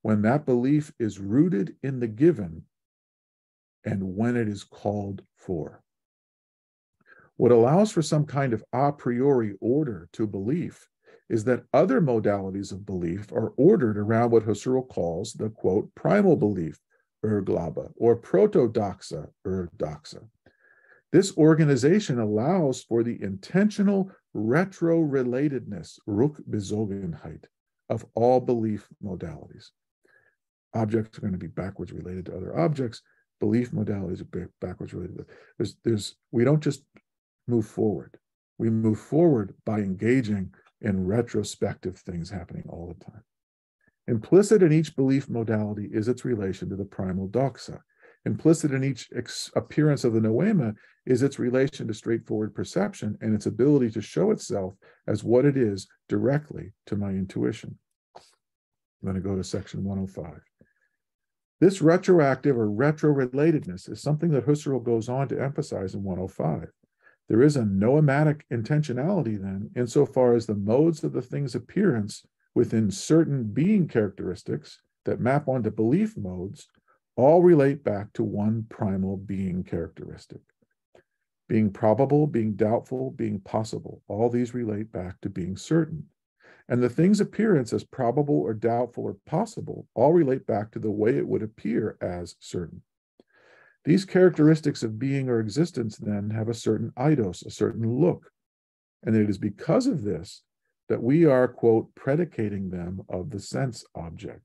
when that belief is rooted in the given and when it is called for. What allows for some kind of a priori order to belief is that other modalities of belief are ordered around what Husserl calls the quote primal belief, Urglaube, or protodoxa, Urdoxa. This organization allows for the intentional retro-relatedness, Rückbezogenheit, of all belief modalities. Objects are going to be backwards related to other objects. Belief modalities are backwards related. There's, there's, we don't just move forward. We move forward by engaging in retrospective things happening all the time. Implicit in each belief modality is its relation to the primal doxa. Implicit in each appearance of the noema is its relation to straightforward perception and its ability to show itself as what it is directly to my intuition. I'm going to go to section 105. This retroactive or retro-relatedness is something that Husserl goes on to emphasize in 105. There is a noematic intentionality then, insofar as the modes of the thing's appearance within certain being characteristics that map onto belief modes all relate back to one primal being characteristic. Being probable, being doubtful, being possible, all these relate back to being certain. And the thing's appearance as probable or doubtful or possible all relate back to the way it would appear as certain. These characteristics of being or existence then have a certain eidos, a certain look. And it is because of this that we are, quote, predicating them of the sense object.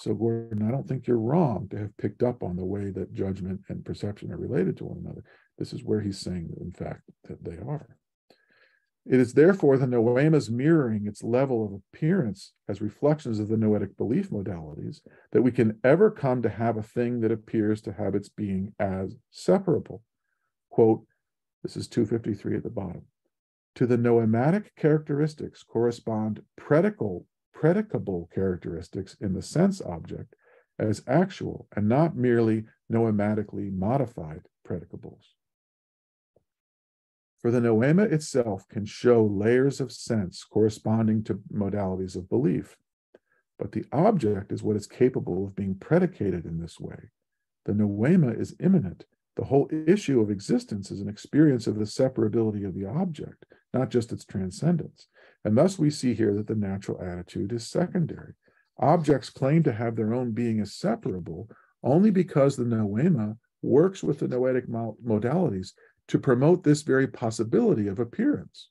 So, Gordon, I don't think you're wrong to have picked up on the way that judgment and perception are related to one another. This is where he's saying, in fact, that they are. It is therefore the noema's mirroring its level of appearance as reflections of the noetic belief modalities that we can ever come to have a thing that appears to have its being as separable. Quote, this is 253 at the bottom. To the noematic characteristics correspond predicable, predicable characteristics in the sense object as actual and not merely noematically modified predicables. For the noema itself can show layers of sense corresponding to modalities of belief, but the object is what is capable of being predicated in this way. The noema is immanent. The whole issue of existence is an experience of the separability of the object, not just its transcendence. And thus we see here that the natural attitude is secondary. Objects claim to have their own being as separable only because the noema works with the noetic modalities to promote this very possibility of appearance.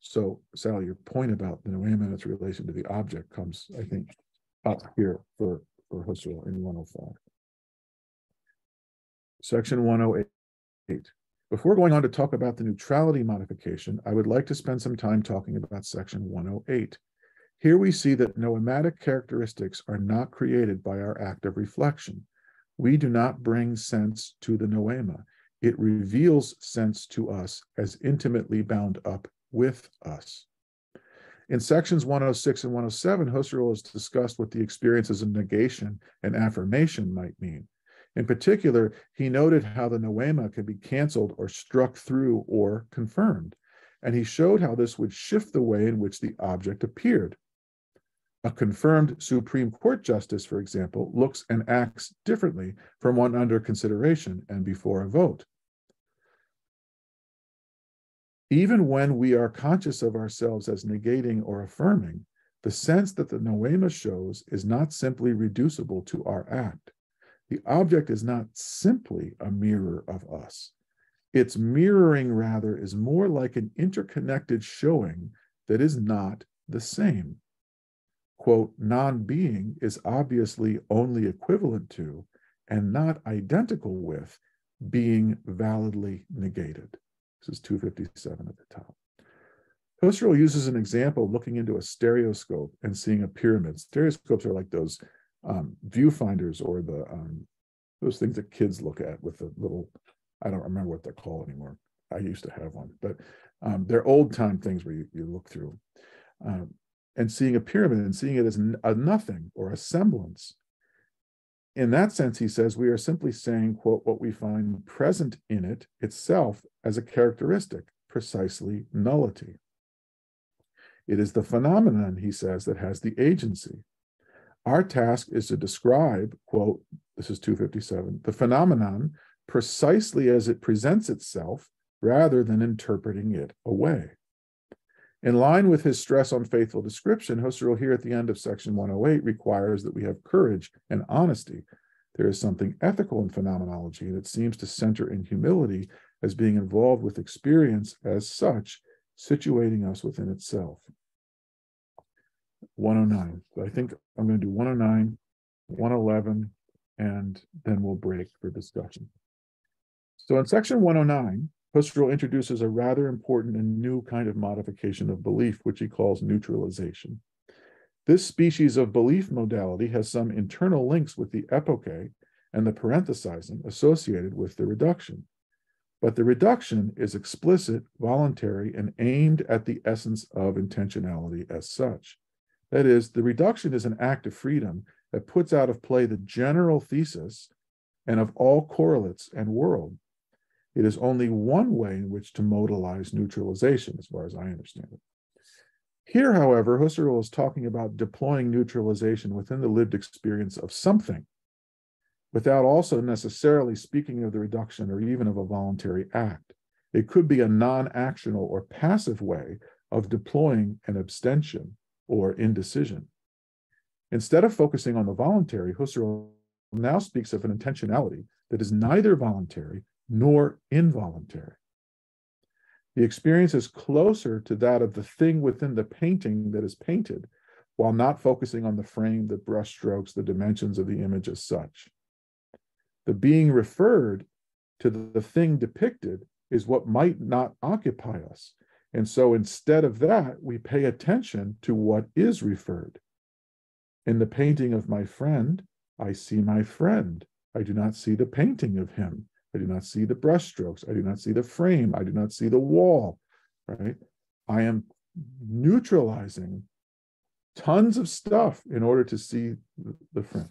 So, Sally, your point about the noema and its relation to the object comes, I think, up here for, for Husserl in 105. Section 108. Before going on to talk about the neutrality modification, I would like to spend some time talking about section 108. Here we see that noematic characteristics are not created by our act of reflection. We do not bring sense to the noema it reveals sense to us as intimately bound up with us. In sections 106 and 107, Husserl has discussed what the experiences of negation and affirmation might mean. In particular, he noted how the noema could be canceled or struck through or confirmed, and he showed how this would shift the way in which the object appeared. A confirmed Supreme Court justice, for example, looks and acts differently from one under consideration and before a vote. Even when we are conscious of ourselves as negating or affirming, the sense that the noema shows is not simply reducible to our act. The object is not simply a mirror of us. Its mirroring, rather, is more like an interconnected showing that is not the same. Quote, non being is obviously only equivalent to and not identical with being validly negated. This is 257 at the top. Husserl uses an example looking into a stereoscope and seeing a pyramid. Stereoscopes are like those um, viewfinders or the um, those things that kids look at with the little I don't remember what they're called anymore. I used to have one, but um, they're old time things where you, you look through. Um, and seeing a pyramid and seeing it as a nothing or a semblance. In that sense, he says, we are simply saying, quote, what we find present in it itself as a characteristic, precisely nullity. It is the phenomenon, he says, that has the agency. Our task is to describe, quote, this is 257, the phenomenon precisely as it presents itself rather than interpreting it away. In line with his stress on faithful description, Husserl here at the end of section 108 requires that we have courage and honesty. There is something ethical in phenomenology that it seems to center in humility as being involved with experience as such, situating us within itself. 109. So I think I'm going to do 109, 111, and then we'll break for discussion. So in section 109, Husserl introduces a rather important and new kind of modification of belief, which he calls neutralization. This species of belief modality has some internal links with the epoche and the parenthesizing associated with the reduction. But the reduction is explicit, voluntary, and aimed at the essence of intentionality as such. That is, the reduction is an act of freedom that puts out of play the general thesis and of all correlates and world it is only one way in which to modalize neutralization, as far as I understand it. Here, however, Husserl is talking about deploying neutralization within the lived experience of something, without also necessarily speaking of the reduction or even of a voluntary act. It could be a non actional or passive way of deploying an abstention or indecision. Instead of focusing on the voluntary, Husserl now speaks of an intentionality that is neither voluntary nor involuntary. The experience is closer to that of the thing within the painting that is painted, while not focusing on the frame, the brushstrokes, the dimensions of the image as such. The being referred to the thing depicted is what might not occupy us. And so instead of that, we pay attention to what is referred. In the painting of my friend, I see my friend. I do not see the painting of him. I do not see the brushstrokes. I do not see the frame. I do not see the wall, right? I am neutralizing tons of stuff in order to see the frame.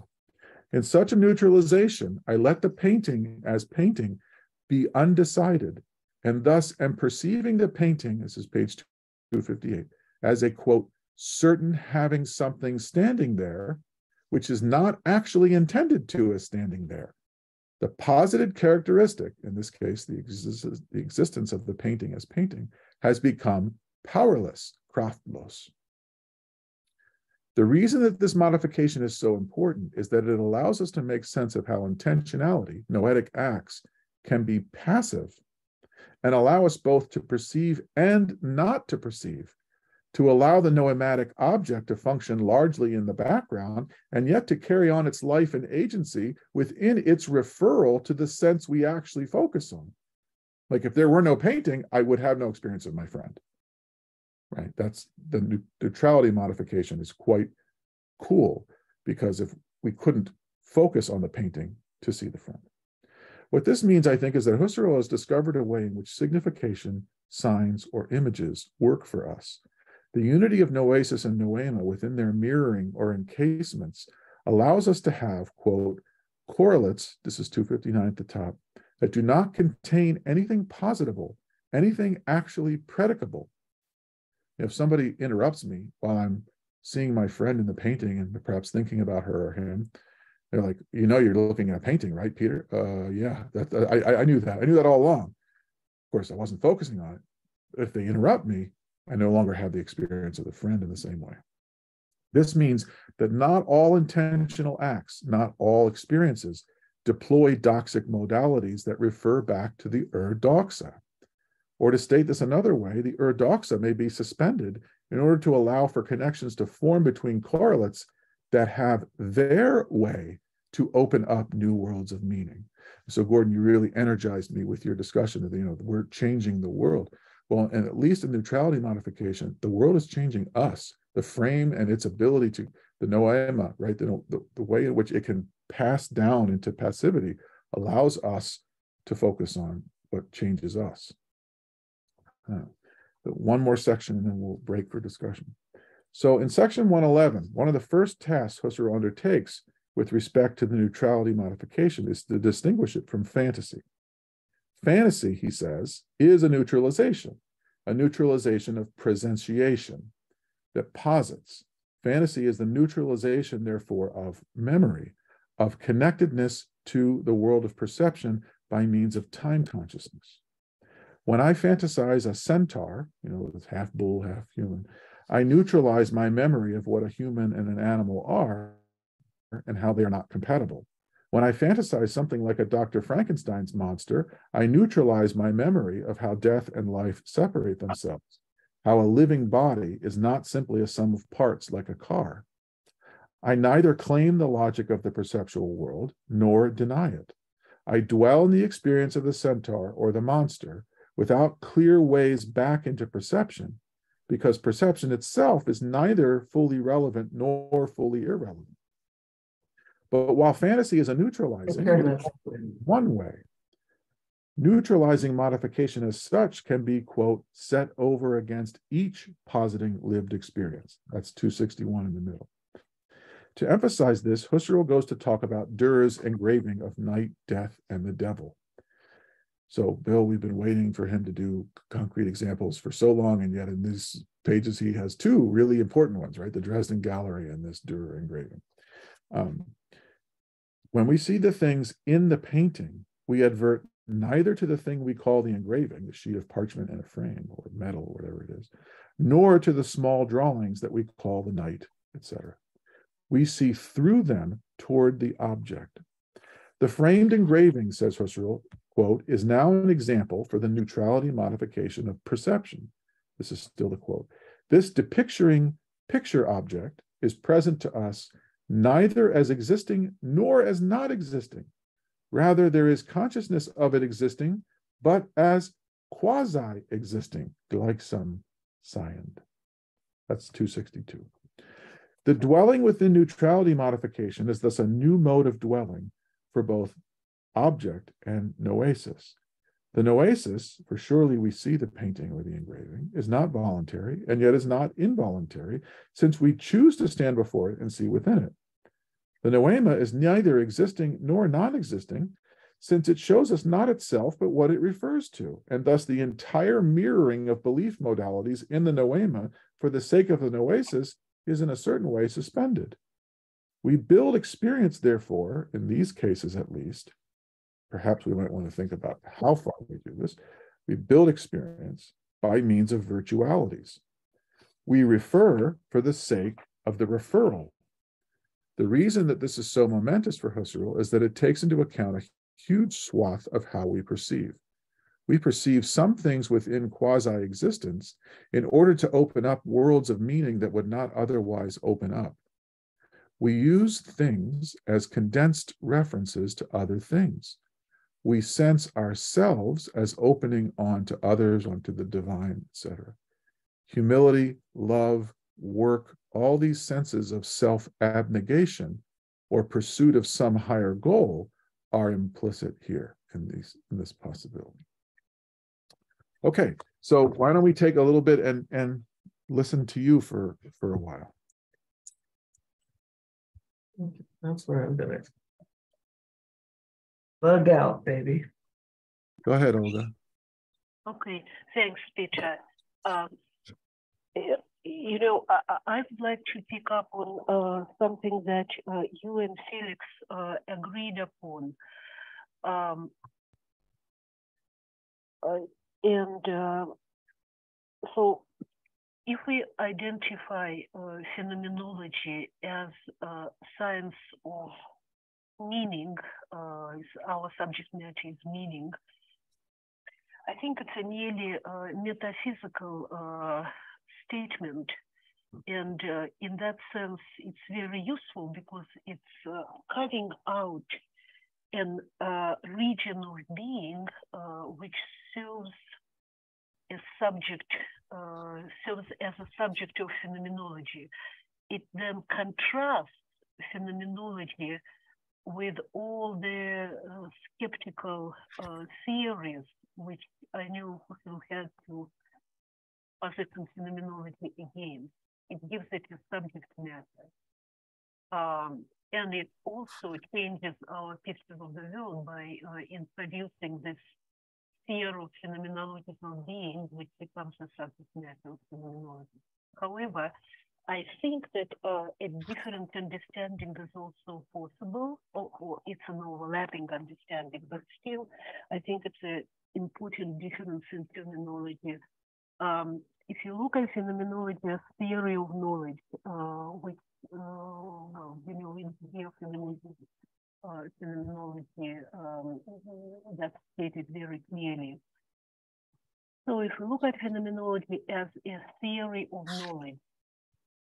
In such a neutralization, I let the painting as painting be undecided, and thus am perceiving the painting, this is page 258, as a quote, certain having something standing there, which is not actually intended to as standing there. The posited characteristic, in this case, the, the existence of the painting as painting, has become powerless, kraftlos. The reason that this modification is so important is that it allows us to make sense of how intentionality, noetic acts, can be passive and allow us both to perceive and not to perceive to allow the noematic object to function largely in the background and yet to carry on its life and agency within its referral to the sense we actually focus on. Like if there were no painting, I would have no experience of my friend. Right? That's the neutrality modification is quite cool because if we couldn't focus on the painting to see the friend. What this means, I think, is that Husserl has discovered a way in which signification, signs, or images work for us the unity of noesis and noema within their mirroring or encasements allows us to have, quote, correlates, this is 259 at the top, that do not contain anything positable, anything actually predicable. If somebody interrupts me while I'm seeing my friend in the painting and perhaps thinking about her or him, they're like, you know, you're looking at a painting, right, Peter? Uh, yeah, that, I, I knew that. I knew that all along. Of course, I wasn't focusing on it. If they interrupt me, I no longer have the experience of the friend in the same way. This means that not all intentional acts, not all experiences deploy doxic modalities that refer back to the ur doxa. Or to state this another way, the ur doxa may be suspended in order to allow for connections to form between correlates that have their way to open up new worlds of meaning. So, Gordon, you really energized me with your discussion of, you know, we're changing the world. Well, and at least in neutrality modification, the world is changing us, the frame and its ability to, the noema, right? The, the, the way in which it can pass down into passivity allows us to focus on what changes us. One more section and then we'll break for discussion. So in section 111, one of the first tasks Husserl undertakes with respect to the neutrality modification is to distinguish it from fantasy. Fantasy, he says, is a neutralization, a neutralization of presentiation that posits. Fantasy is the neutralization, therefore, of memory, of connectedness to the world of perception by means of time consciousness. When I fantasize a centaur, you know, it's half bull, half human, I neutralize my memory of what a human and an animal are and how they are not compatible. When I fantasize something like a Dr. Frankenstein's monster, I neutralize my memory of how death and life separate themselves, how a living body is not simply a sum of parts like a car. I neither claim the logic of the perceptual world nor deny it. I dwell in the experience of the centaur or the monster without clear ways back into perception, because perception itself is neither fully relevant nor fully irrelevant. But while fantasy is a neutralizing, one way, neutralizing modification as such can be, quote, set over against each positing lived experience. That's 261 in the middle. To emphasize this, Husserl goes to talk about Dürer's engraving of knight, death, and the devil. So, Bill, we've been waiting for him to do concrete examples for so long, and yet in these pages he has two really important ones, right? The Dresden Gallery and this Dürer engraving. Um, when we see the things in the painting, we advert neither to the thing we call the engraving, the sheet of parchment and a frame or metal or whatever it is, nor to the small drawings that we call the knight, etc. We see through them toward the object. The framed engraving, says Husserl, quote, is now an example for the neutrality modification of perception. This is still the quote. This depicturing picture object is present to us neither as existing nor as not existing. Rather, there is consciousness of it existing, but as quasi existing, like some scient. That's 262. The dwelling within neutrality modification is thus a new mode of dwelling for both object and noesis. The noesis, for surely we see the painting or the engraving, is not voluntary and yet is not involuntary, since we choose to stand before it and see within it. The noema is neither existing nor non existing, since it shows us not itself, but what it refers to, and thus the entire mirroring of belief modalities in the noema for the sake of the noesis is in a certain way suspended. We build experience, therefore, in these cases at least, perhaps we might want to think about how far we do this. We build experience by means of virtualities. We refer for the sake of the referral. The reason that this is so momentous for Husserl is that it takes into account a huge swath of how we perceive. We perceive some things within quasi existence in order to open up worlds of meaning that would not otherwise open up. We use things as condensed references to other things we sense ourselves as opening on to others, onto the divine, etc. Humility, love, work, all these senses of self abnegation or pursuit of some higher goal are implicit here in these in this possibility. Okay, so why don't we take a little bit and and listen to you for for a while. That's where I'm gonna Bug out, baby. Go ahead, Olga. Okay, thanks, Peter. Um, you know, I, I, would like to pick up on uh, something that uh, you and Felix uh, agreed upon. Um, uh, and uh, so, if we identify uh, phenomenology as science of meaning, uh, our subject matter is meaning. I think it's a nearly uh, metaphysical uh, statement. And uh, in that sense, it's very useful because it's uh, carving out an uh, region of being which serves as subject, serves as a subject of phenomenology. It then contrasts phenomenology with all the uh, skeptical uh, theories which I knew Husserl had to pass positive phenomenology again. It gives it a subject matter. Um, and it also changes our picture of the world by uh, introducing this theory of phenomenological being, which becomes a subject matter of phenomenology. However, I think that uh, a different understanding is also possible, or, or, it's an overlapping understanding, but still, I think it's an important difference in terminology um, if you look at phenomenology as theory of knowledge, uh, which, uh, well, you know, in here phenomenology, uh, phenomenology um, that's stated very clearly. So if you look at phenomenology as a theory of knowledge,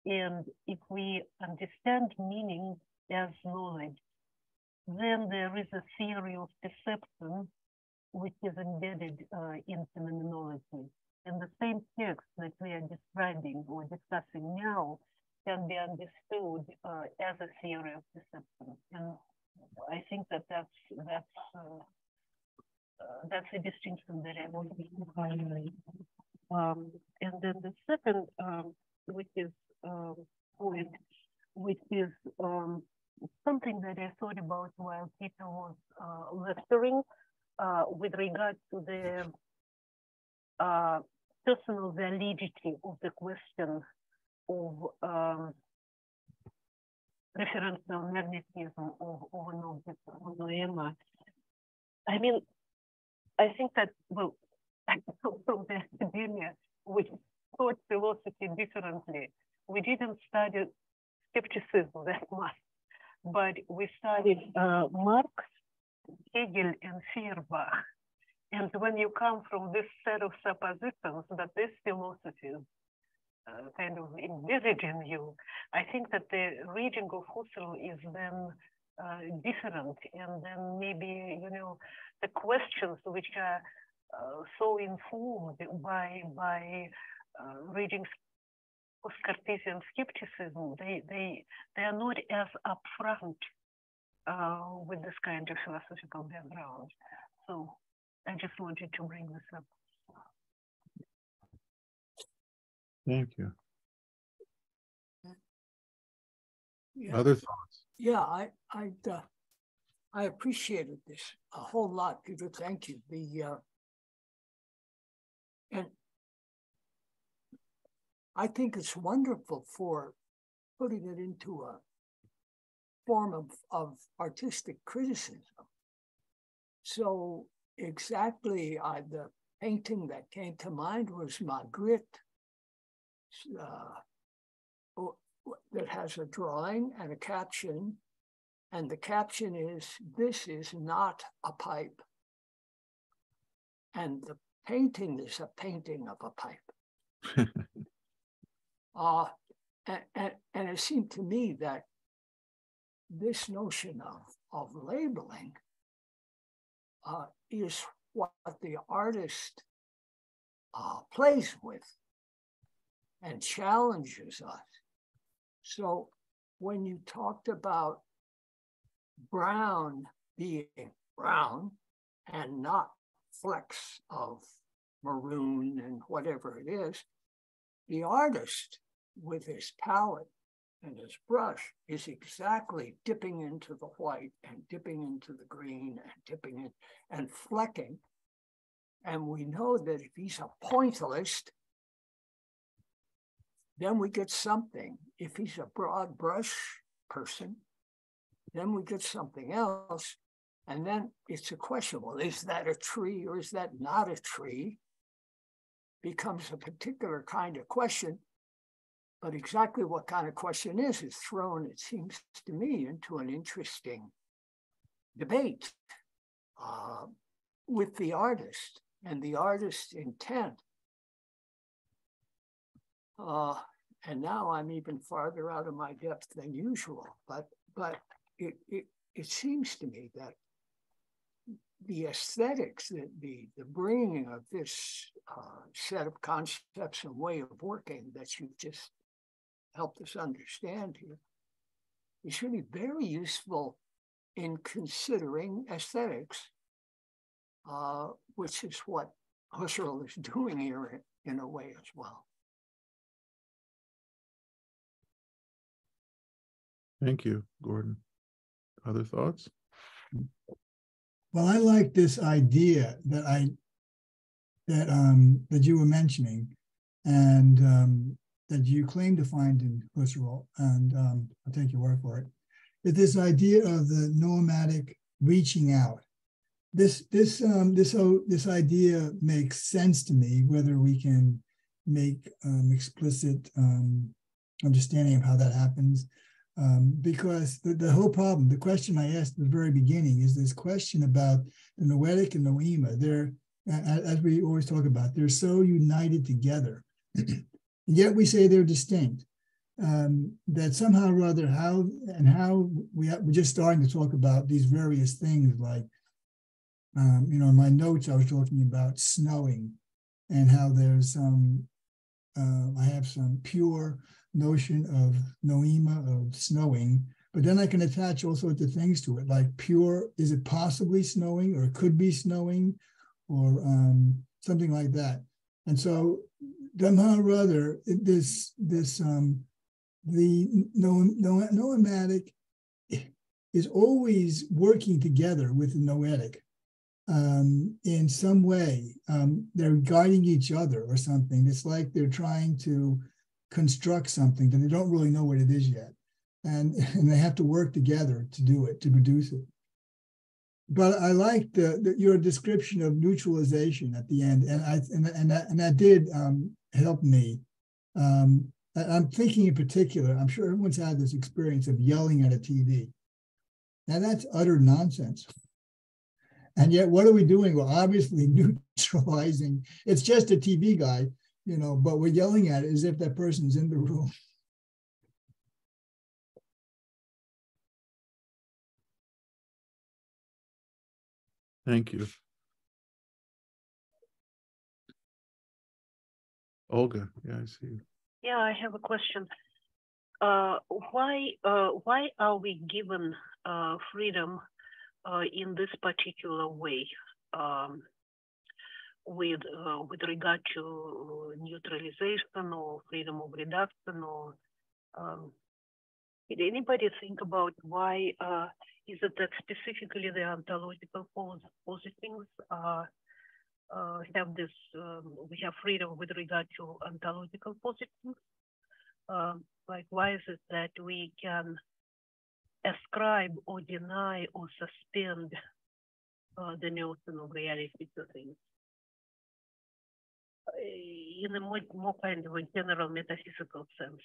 and if we understand meaning as knowledge, then there is a theory of perception which is embedded uh, in phenomenology. And the same text that we are describing or discussing now can be understood uh, as a theory of perception. And I think that that's that's uh, uh, that's a distinction that I want to highlight. Um, and then the second, um, which is um, point, which is um, something that I thought about while Peter was uh, lecturing uh, with regard to the uh, personal validity of the question of um, referential magnetism of, of an object of noema. I mean, I think that, well, [LAUGHS] from the academia, which taught philosophy differently. We didn't study skepticism that [LAUGHS] much, but we studied uh, Marx, Hegel, and Feuerbach. And when you come from this set of suppositions that this philosophy uh, kind of envisage in you, I think that the reading of Husserl is then uh, different. And then maybe, you know, the questions which are uh, so informed by, by uh, reading post-Cartesian skepticism, they, they, they are not as upfront uh, with this kind of philosophical background. So I just wanted to bring this up. Thank you. Yeah. Other thoughts? Yeah, I I uh, I appreciated this a whole lot, Peter. Thank you. The uh, and I think it's wonderful for putting it into a form of, of artistic criticism. So exactly the painting that came to mind was Magritte, uh, that has a drawing and a caption. And the caption is, This is not a pipe. And the painting is a painting of a pipe. [LAUGHS] uh, and, and, and it seemed to me that this notion of, of labeling uh, is what the artist uh, plays with and challenges us. So when you talked about brown being brown and not flecks of maroon and whatever it is, the artist with his palette and his brush is exactly dipping into the white and dipping into the green and dipping in and flecking. And we know that if he's a pointillist, then we get something. If he's a broad brush person, then we get something else. And then it's a question well, is that a tree or is that not a tree? Becomes a particular kind of question but exactly what kind of question is is thrown, it seems to me, into an interesting debate uh, with the artist and the artist's intent. Uh, and now I'm even farther out of my depth than usual, but but it, it, it seems to me that the aesthetics, the, the, the bringing of this uh, set of concepts and way of working that you've just helped us understand here is really very useful in considering aesthetics, uh, which is what Husserl is doing here in a way as well. Thank you, Gordon. Other thoughts? Well, I like this idea that I that um that you were mentioning and um that you claim to find in Husserl, and um, I'll take your word for it, that this idea of the nomadic reaching out. This this um this oh, this idea makes sense to me, whether we can make um, explicit um, understanding of how that happens um, because the, the whole problem, the question I asked at the very beginning is this question about the noetic and noema. They're, as we always talk about, they're so united together. [CLEARS THROAT] yet we say they're distinct. Um, that somehow or other, how and how we have, we're just starting to talk about these various things like, um, you know, in my notes, I was talking about snowing and how there's some, uh, I have some pure notion of noema, of snowing, but then I can attach all sorts of things to it, like pure, is it possibly snowing or it could be snowing or um, something like that. And so somehow or other, this, this um, the no, no, noematic is always working together with the noetic um, in some way. Um, they're guiding each other or something. It's like they're trying to construct something that they don't really know what it is yet. And, and they have to work together to do it, to produce it. But I liked the, the, your description of neutralization at the end, and I and, and that, and that did um, help me. Um, I'm thinking in particular. I'm sure everyone's had this experience of yelling at a TV. Now that's utter nonsense. And yet, what are we doing? Well, obviously [LAUGHS] neutralizing. It's just a TV guy you know, but we're yelling at it as if that person's in the room. [LAUGHS] Thank you. Olga, yeah, I see. Yeah, I have a question. Uh, why uh, why are we given uh, freedom uh, in this particular way? Um, with uh, with regard to neutralization or freedom of reduction or um, did anybody think about why uh, is it that specifically the ontological positings uh, have this um, we have freedom with regard to ontological positings um, like why is it that we can ascribe or deny or suspend uh, the notion of reality to things in a more, more kind of a general metaphysical sense.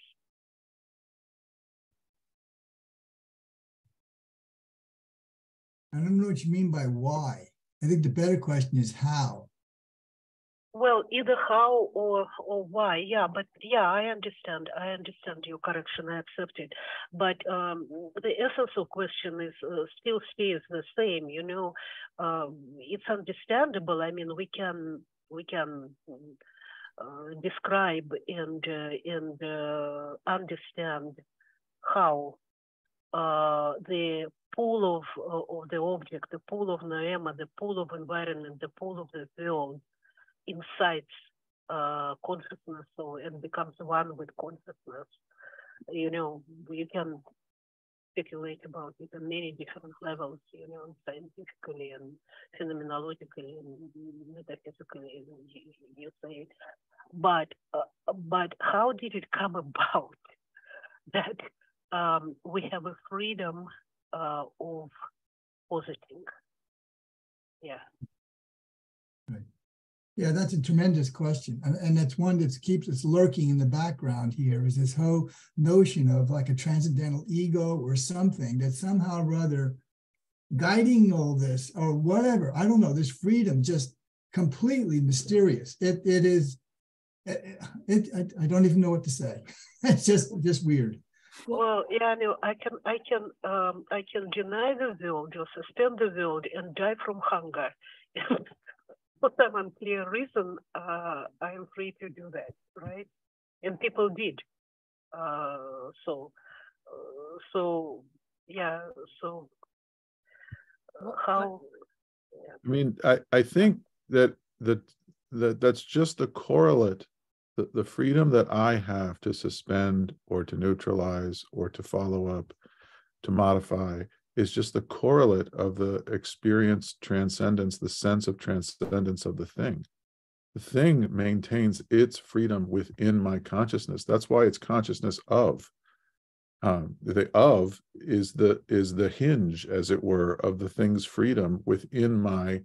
I don't know what you mean by why. I think the better question is how. Well, either how or or why, yeah. But yeah, I understand. I understand your correction. I accept it. But um, the essence of question is uh, still stays the same. You know, um, it's understandable. I mean, we can we can uh, describe and uh, and uh, understand how uh, the pool of uh, of the object, the pool of noema, the pool of environment, the pool of the world incites uh, consciousness so, and becomes one with consciousness. You know, you can speculate about it on many different levels, you know, scientifically and phenomenologically and metaphysically, you, say. But uh, but how did it come [LAUGHS] about that um, we have a freedom uh, of positing? Yeah. Yeah, that's a tremendous question. And, and that's one that keeps us lurking in the background here is this whole notion of like a transcendental ego or something that somehow or other guiding all this or whatever. I don't know, this freedom just completely mysterious. It, it is, it, it, I, I don't even know what to say. [LAUGHS] it's just, just weird. Well, yeah, no, I can, I can, um, I can deny the world or suspend the world and die from hunger. [LAUGHS] for some unclear reason, uh, I am free to do that, right? And people did. Uh, so, uh, so yeah, so how? I mean, I, I think that, that, that, that's just the correlate. The, the freedom that I have to suspend or to neutralize or to follow up, to modify is just the correlate of the experience transcendence, the sense of transcendence of the thing. The thing maintains its freedom within my consciousness. That's why it's consciousness of. Um, the of is the is the hinge, as it were, of the thing's freedom within my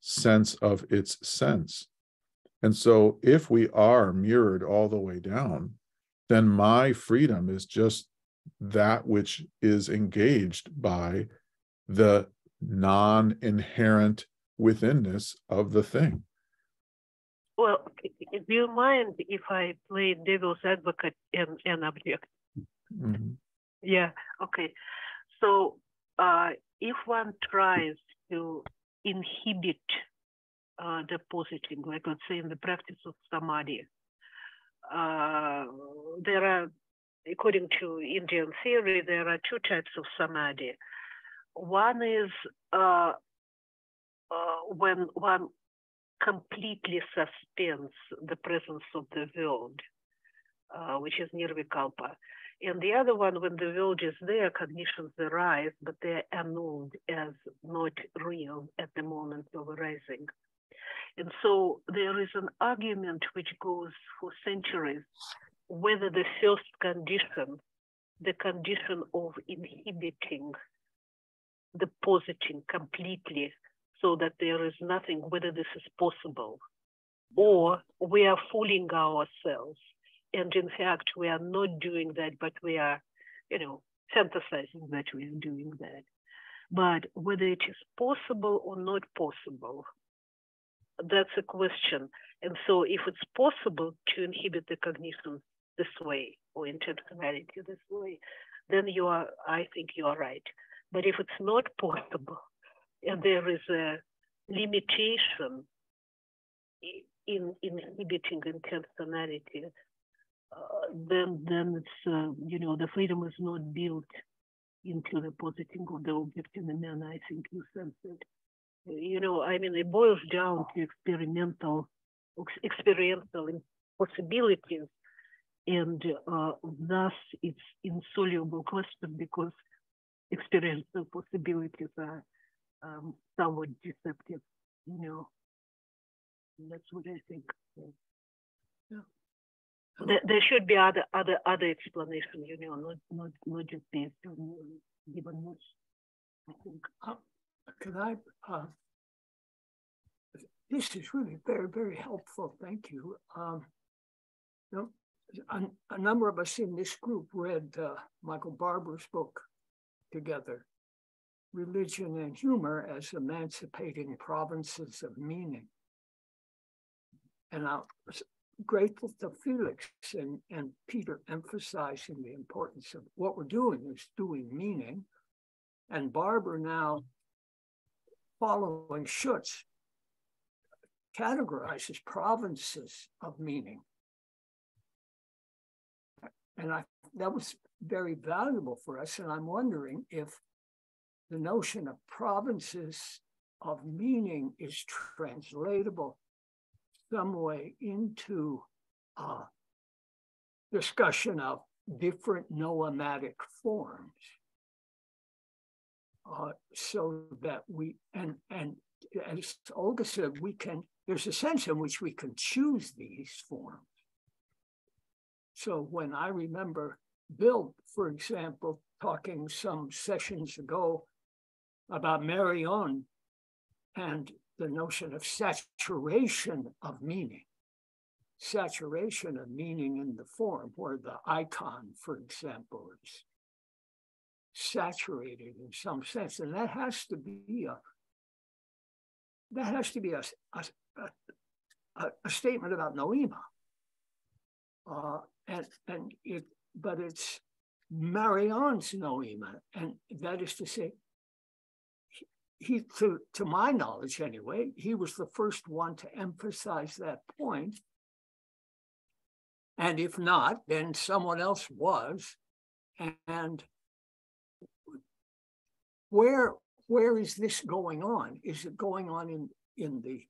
sense of its sense. And so if we are mirrored all the way down, then my freedom is just that which is engaged by the non-inherent withinness of the thing. Well, do you mind if I play devil's advocate in an object? Mhm. Yeah, okay. So uh, if one tries to inhibit uh, depositing, like let's say in the practice of samadhi, uh, there are, according to Indian theory, there are two types of samadhi. One is uh, uh, when one completely suspends the presence of the world, uh, which is nirvikalpa. And the other one, when the world is there, cognitions arise, but they're annulled as not real at the moment of arising. And so there is an argument which goes for centuries whether the first condition, the condition of inhibiting the positing completely so that there is nothing, whether this is possible, or we are fooling ourselves. And in fact, we are not doing that, but we are, you know, fantasizing that we are doing that. But whether it is possible or not possible, that's a question. And so if it's possible to inhibit the cognition this way or intentionality this way, then you are, I think you are right. But if it's not possible and there is a limitation in, in inhibiting intentionality, uh, then then it's uh, you know the freedom is not built into the positing of the object in the I think you sense it you know, I mean, it boils down to experimental, experiential possibilities, and uh, thus it's insoluble question because experiential possibilities are um, somewhat deceptive. You know, that's what I think. Yeah. There, there, should be other other other explanation, you know, not not not just based on given much. I think. Uh, can I, uh, this is really very, very helpful. Thank you. Um, you know, a, a, number of us in this group read uh, Michael Barber's book together, Religion and Humor as Emancipating Provinces of Meaning. And I was grateful to Felix and, and Peter emphasizing the importance of what we're doing is doing meaning. And Barber now following Schutz categorizes provinces of meaning. And I, that was very valuable for us. And I'm wondering if the notion of provinces of meaning is translatable some way into uh, discussion of different noematic forms uh, so that we and and as Olga said, we can. There's a sense in which we can choose these forms. So when I remember Bill, for example, talking some sessions ago about Marion and the notion of saturation of meaning, saturation of meaning in the form, where the icon, for example, is saturated in some sense. And that has to be a that has to be a, a, a, a statement about Noema. Uh, and and it but it's Marion's Noema, and that is to say, he, he to, to my knowledge anyway, he was the first one to emphasize that point. And if not, then someone else was. And where where is this going on? Is it going on in, in the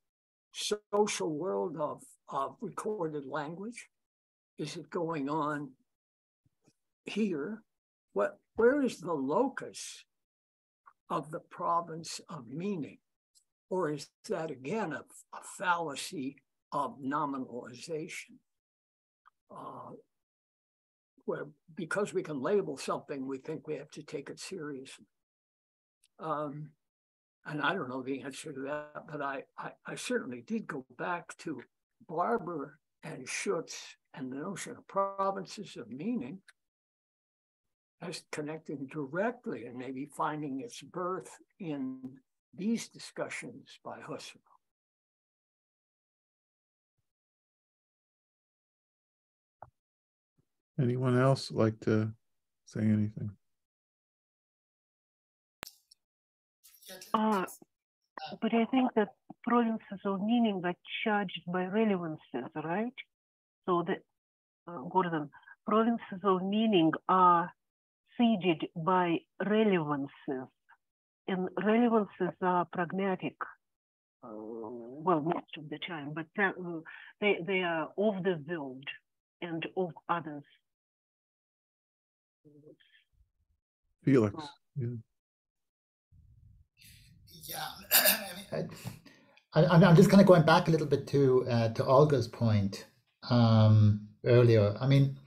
social world of, of recorded language? Is it going on here? What, where is the locus of the province of meaning? Or is that again a, a fallacy of nominalization? Uh, where because we can label something, we think we have to take it seriously. Um, and I don't know the answer to that, but I, I, I certainly did go back to Barber and Schutz and the notion of provinces of meaning as connecting directly and maybe finding its birth in these discussions by Husserl. Anyone else like to say anything? Uh, but I think that provinces of meaning are charged by relevances, right? So the uh, Gordon, provinces of meaning are seeded by relevances, and relevances are pragmatic. Uh, well, most of the time, but uh, they they are of the world and of others. Felix. Yeah. Yeah, [CLEARS THROAT] I mean, I, I'm, I'm just kind of going back a little bit to uh, to Olga's point um, earlier. I mean,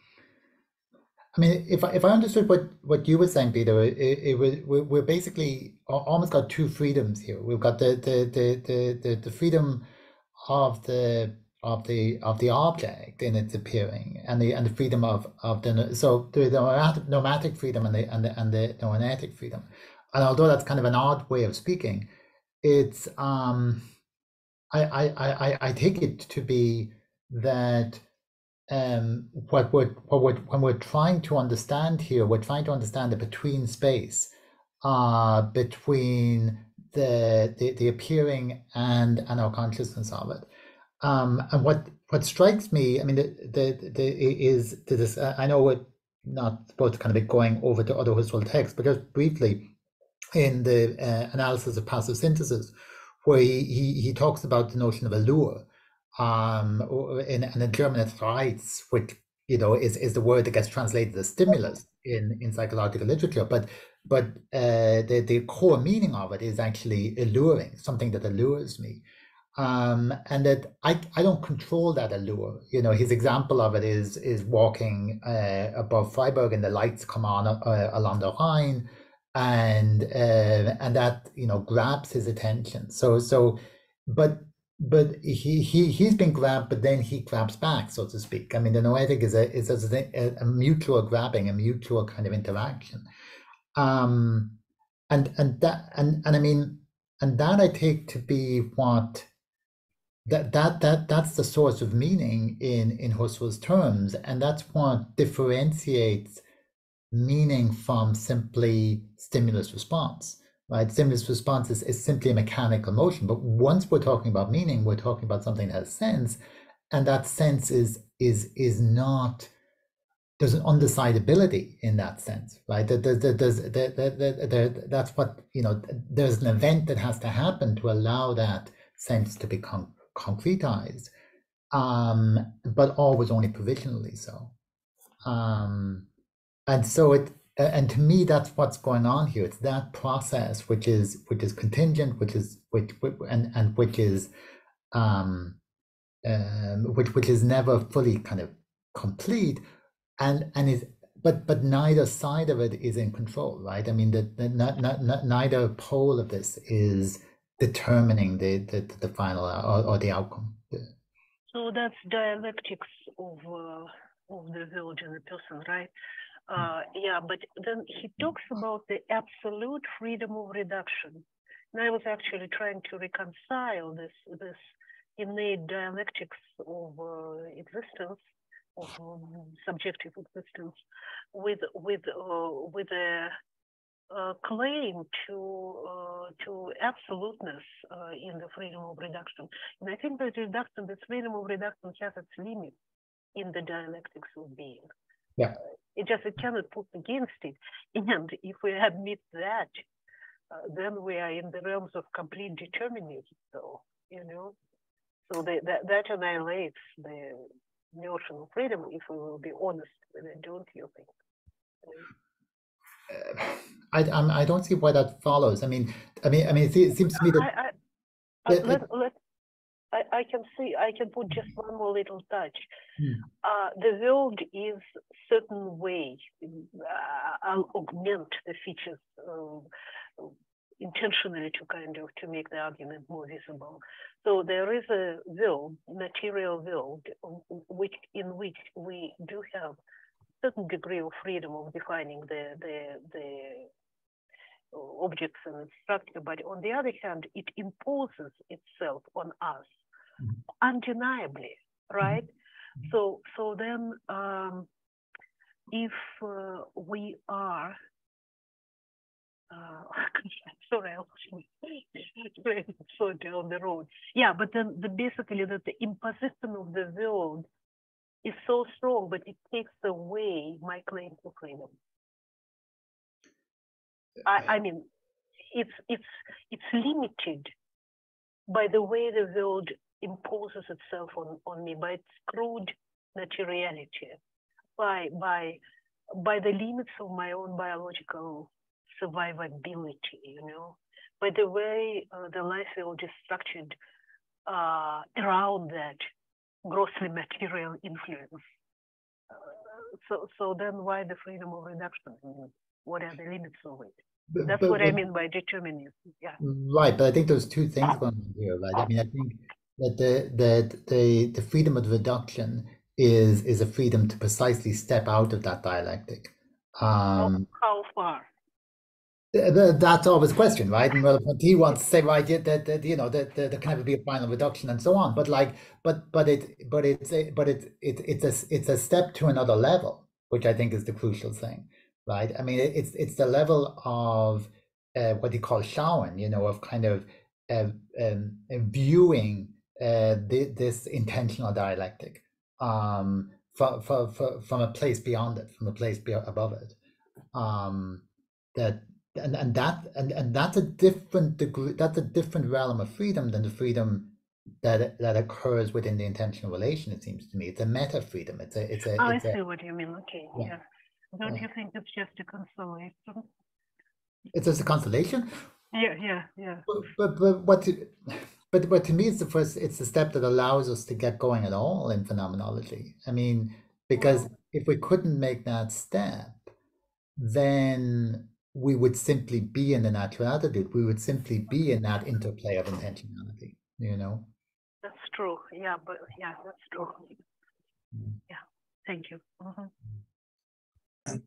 I mean, if I, if I understood what, what you were saying, Peter, it, it was we're basically almost got two freedoms here. We've got the the the the, the, freedom of the of the of the object in its appearing and the and the freedom of of the so the, noematic freedom and the and the and the noetic freedom and although that's kind of an odd way of speaking, it's um, I, I I I take it to be that um, what we're, what we're, when we're trying to understand here, we're trying to understand the between space uh, between the, the the appearing and and our consciousness of it. Um, and what what strikes me, I mean, the the, the is this. I know we're not supposed to kind of be going over to other Husserl texts, but just briefly, in the uh, analysis of passive synthesis, where he, he, he talks about the notion of allure. Um, in, and in German it's which you know is, is the word that gets translated as stimulus in, in psychological literature. But but uh, the, the core meaning of it is actually alluring, something that allures me. Um, and that I, I don't control that allure. You know, his example of it is is walking uh, above Freiburg and the lights come on uh, along the Rhine and uh, and that you know grabs his attention. So so, but but he he he's been grabbed, but then he grabs back, so to speak. I mean, the noetic is a is a, a mutual grabbing, a mutual kind of interaction, um, and and that and and I mean, and that I take to be what that that that that's the source of meaning in in Husserl's terms, and that's what differentiates meaning from simply stimulus response right? Stimulus response is, is simply a mechanical motion but once we're talking about meaning we're talking about something that has sense and that sense is is is not there's an undecidability in that sense right? There, there, there's, there, there, that's what you know there's an event that has to happen to allow that sense to become concretized um, but always only provisionally so. Um, and so it and to me that's what's going on here. It's that process which is which is contingent which is which, and and which is um, um which which is never fully kind of complete and and is but but neither side of it is in control right? I mean that not, not, not, neither pole of this is determining the the, the final or, or the outcome. So that's dialectics of uh, of the village and the person right uh, yeah, but then he talks about the absolute freedom of reduction. And I was actually trying to reconcile this this innate dialectics of uh, existence, of um, subjective existence, with with uh, with a, claim to uh, to absoluteness uh, in the freedom of reduction. And I think that reduction, this freedom of reduction, has its limit in the dialectics of being. Yeah. It just it cannot put against it. [LAUGHS] And if we admit that, uh, then we are in the realms of complete determinism, though, you know. So the, that, that annihilates the notion of freedom, if we will be honest with it, don't you think? Uh, I, I'm, I don't see why that follows. I mean, I mean, I mean, it, seems to me that. I, I, uh, let, let, I, I can see, I can put just one more little touch. Hmm. Uh, the world is certain way. Uh, I'll augment the features uh, intentionally to kind of to make the argument more visible. So there is a world, material world, which in which we do have certain degree of freedom of defining the the the objects and structure, but on the other hand, it imposes itself on us. Undeniably, right? So so then, um, if uh, we are uh, [LAUGHS] sorry, I was so down the road. Yeah, but then the basically that the imposition of the world is so strong, but it takes away my claim to freedom. I, I mean, it's it's it's limited by the way the world imposes itself on, on me, by its crude materiality, by by by the limits of my own biological survivability, you know, by the way uh, the life world is structured uh, around that grossly material influence. Uh, so, so then why the freedom of reduction? I mean, what are the limits of it? but- That's but- what I mean by determinism. Yeah. Right, but I think there's two things going on here, right? I mean, I think that the that the the freedom of reduction is is a freedom to precisely step out of that dialectic. How, Um, how far? th- th- that's always a question, right? And well, he wants to say, right, that, that you know, that, that there can never be a final reduction and so on. But like, but but it but it's a, but it, it it's a it's a step to another level, which I think is the crucial thing, right? I mean, it's it's the level of uh, what he calls showing, you know, of kind of uh, um, viewing uh, thi- this intentional dialectic um, from, from, from a place beyond it, from a place be- above it. Um, that and, and that and, and that's a different degree that's a different realm of freedom than the freedom that that occurs within the intentional relation it seems to me it's a meta freedom it's a it's a Oh, I it's a see what you mean. Okay, Yeah. yeah. Don't Yeah. you think it's just a consolation? it's just a consolation Yeah, yeah, yeah. but but, but what but but to me it's the first it's the step that allows us to get going at all in phenomenology i mean because if we couldn't make that step then we would simply be in the natural attitude we would simply be in that interplay of intentionality you know That's true. Yeah, but yeah, that's true. Mm. Yeah. Thank you. Mhm.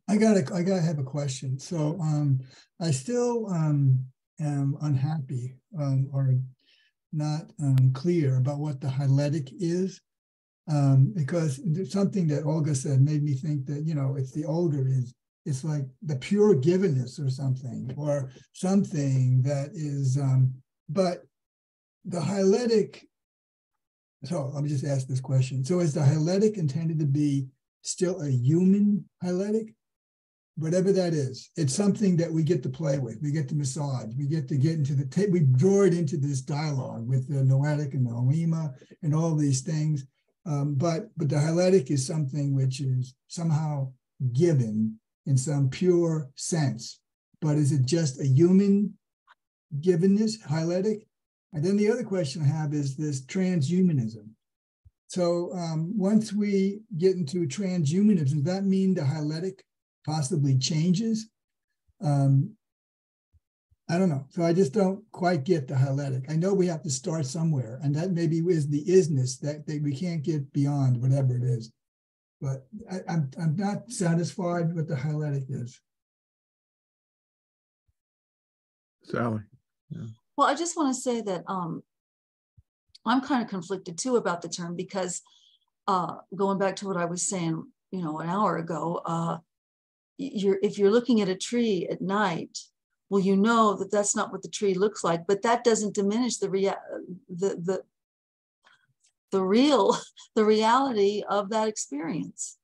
I gotta, I gotta have a question. So, um, I still, um, am unhappy, um, or not, um, clear about what the hyletic is. Um, because something that Olga said made me think that, you know, it's the older is, it's like the pure givenness or something, or something that is, um, but the hyletic. So let me just ask this question. So is the hyletic intended to be still a human hyletic? Whatever that is, it's something that we get to play with. We get to massage. We get to get into the tape. We draw it into this dialogue with the noetic and the noema and all these things. Um, but but the hyletic is something which is somehow given in some pure sense. But is it just a human givenness, hyletic? And then the other question I have is this transhumanism. So um, once we get into transhumanism, does that mean the hyletic possibly changes? Um, I don't know. So I just don't quite get the hyletic. I know we have to start somewhere, and that maybe is the isness that, that we can't get beyond whatever it is. But I, I'm I'm not satisfied with the hyletic is. Sally. Well, I just want to say that um, I'm kind of conflicted too about the term because uh, going back to what I was saying, you know, an hour ago, uh, y- you're if you're looking at a tree at night, well, you know that that's not what the tree looks like, but that doesn't diminish the rea- the the the real [LAUGHS] the reality of that experience.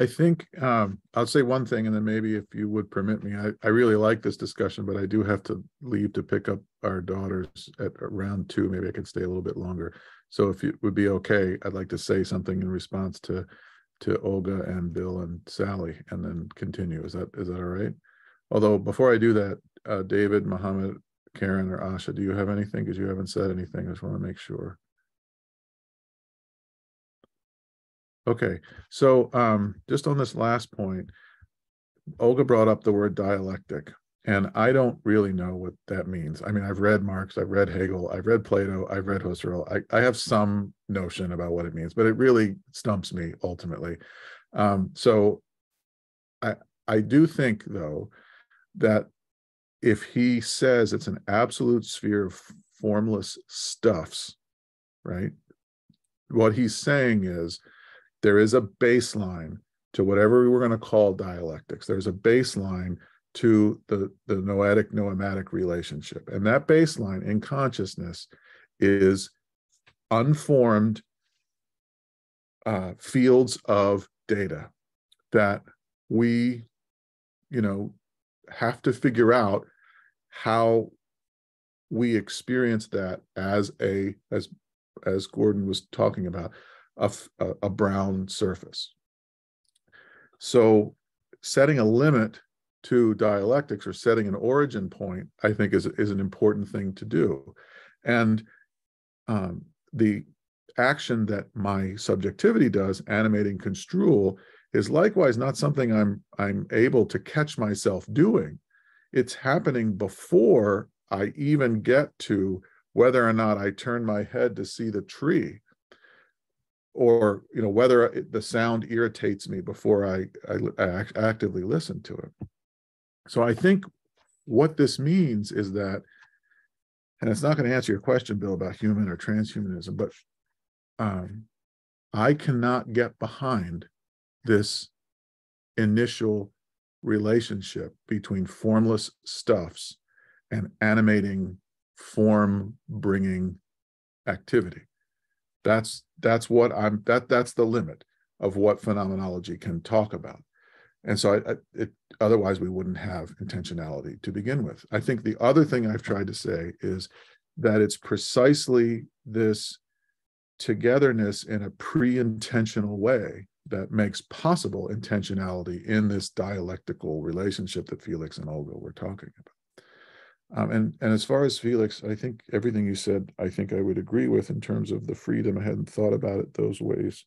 I think um, I'll say one thing, and then maybe if you would permit me, I, I really like this discussion, but I do have to leave to pick up our daughters at around two. Maybe I could stay a little bit longer. So if it would be okay, I'd like to say something in response to to Olga and Bill and Sally, and then continue. Is that is that all right? Although before I do that, uh, David, Mohammed, Karen, or Asha, do you have anything? Because you haven't said anything. I just want to make sure. Okay, so um, just on this last point, Olga brought up the word dialectic, and I don't really know what that means. I mean, I've read Marx, I've read Hegel, I've read Plato, I've read Husserl. I, I have some notion about what it means, but it really stumps me ultimately. Um, so I I do think though that if he says it's an absolute sphere of formless stuffs, right? What he's saying is there is a baseline to whatever we're going to call dialectics. There's a baseline to the, the noetic noematic relationship. And that baseline in consciousness is unformed uh, fields of data that we, you know, have to figure out how we experience that as a as as Gordon was talking about a, a brown surface. So setting a limit to dialectics or setting an origin point, I think is, is an important thing to do. And um, the action that my subjectivity does, animating construal, is likewise not something I'm I'm able to catch myself doing. It's happening before I even get to whether or not I turn my head to see the tree or you know whether the sound irritates me before I, I, I actively listen to it. So I think what this means is that, and it's not going to answer your question, Bill, about human or transhumanism, but um, I cannot get behind this initial relationship between formless stuffs and animating form bringing activity. That's that's what i'm that that's the limit of what phenomenology can talk about and so I, I, it otherwise we wouldn't have intentionality to begin with i think the other thing i've tried to say is that it's precisely this togetherness in a pre-intentional way that makes possible intentionality in this dialectical relationship that felix and olga were talking about um, and and as far as Felix, I think everything you said, I think I would agree with in terms of the freedom. I hadn't thought about it those ways.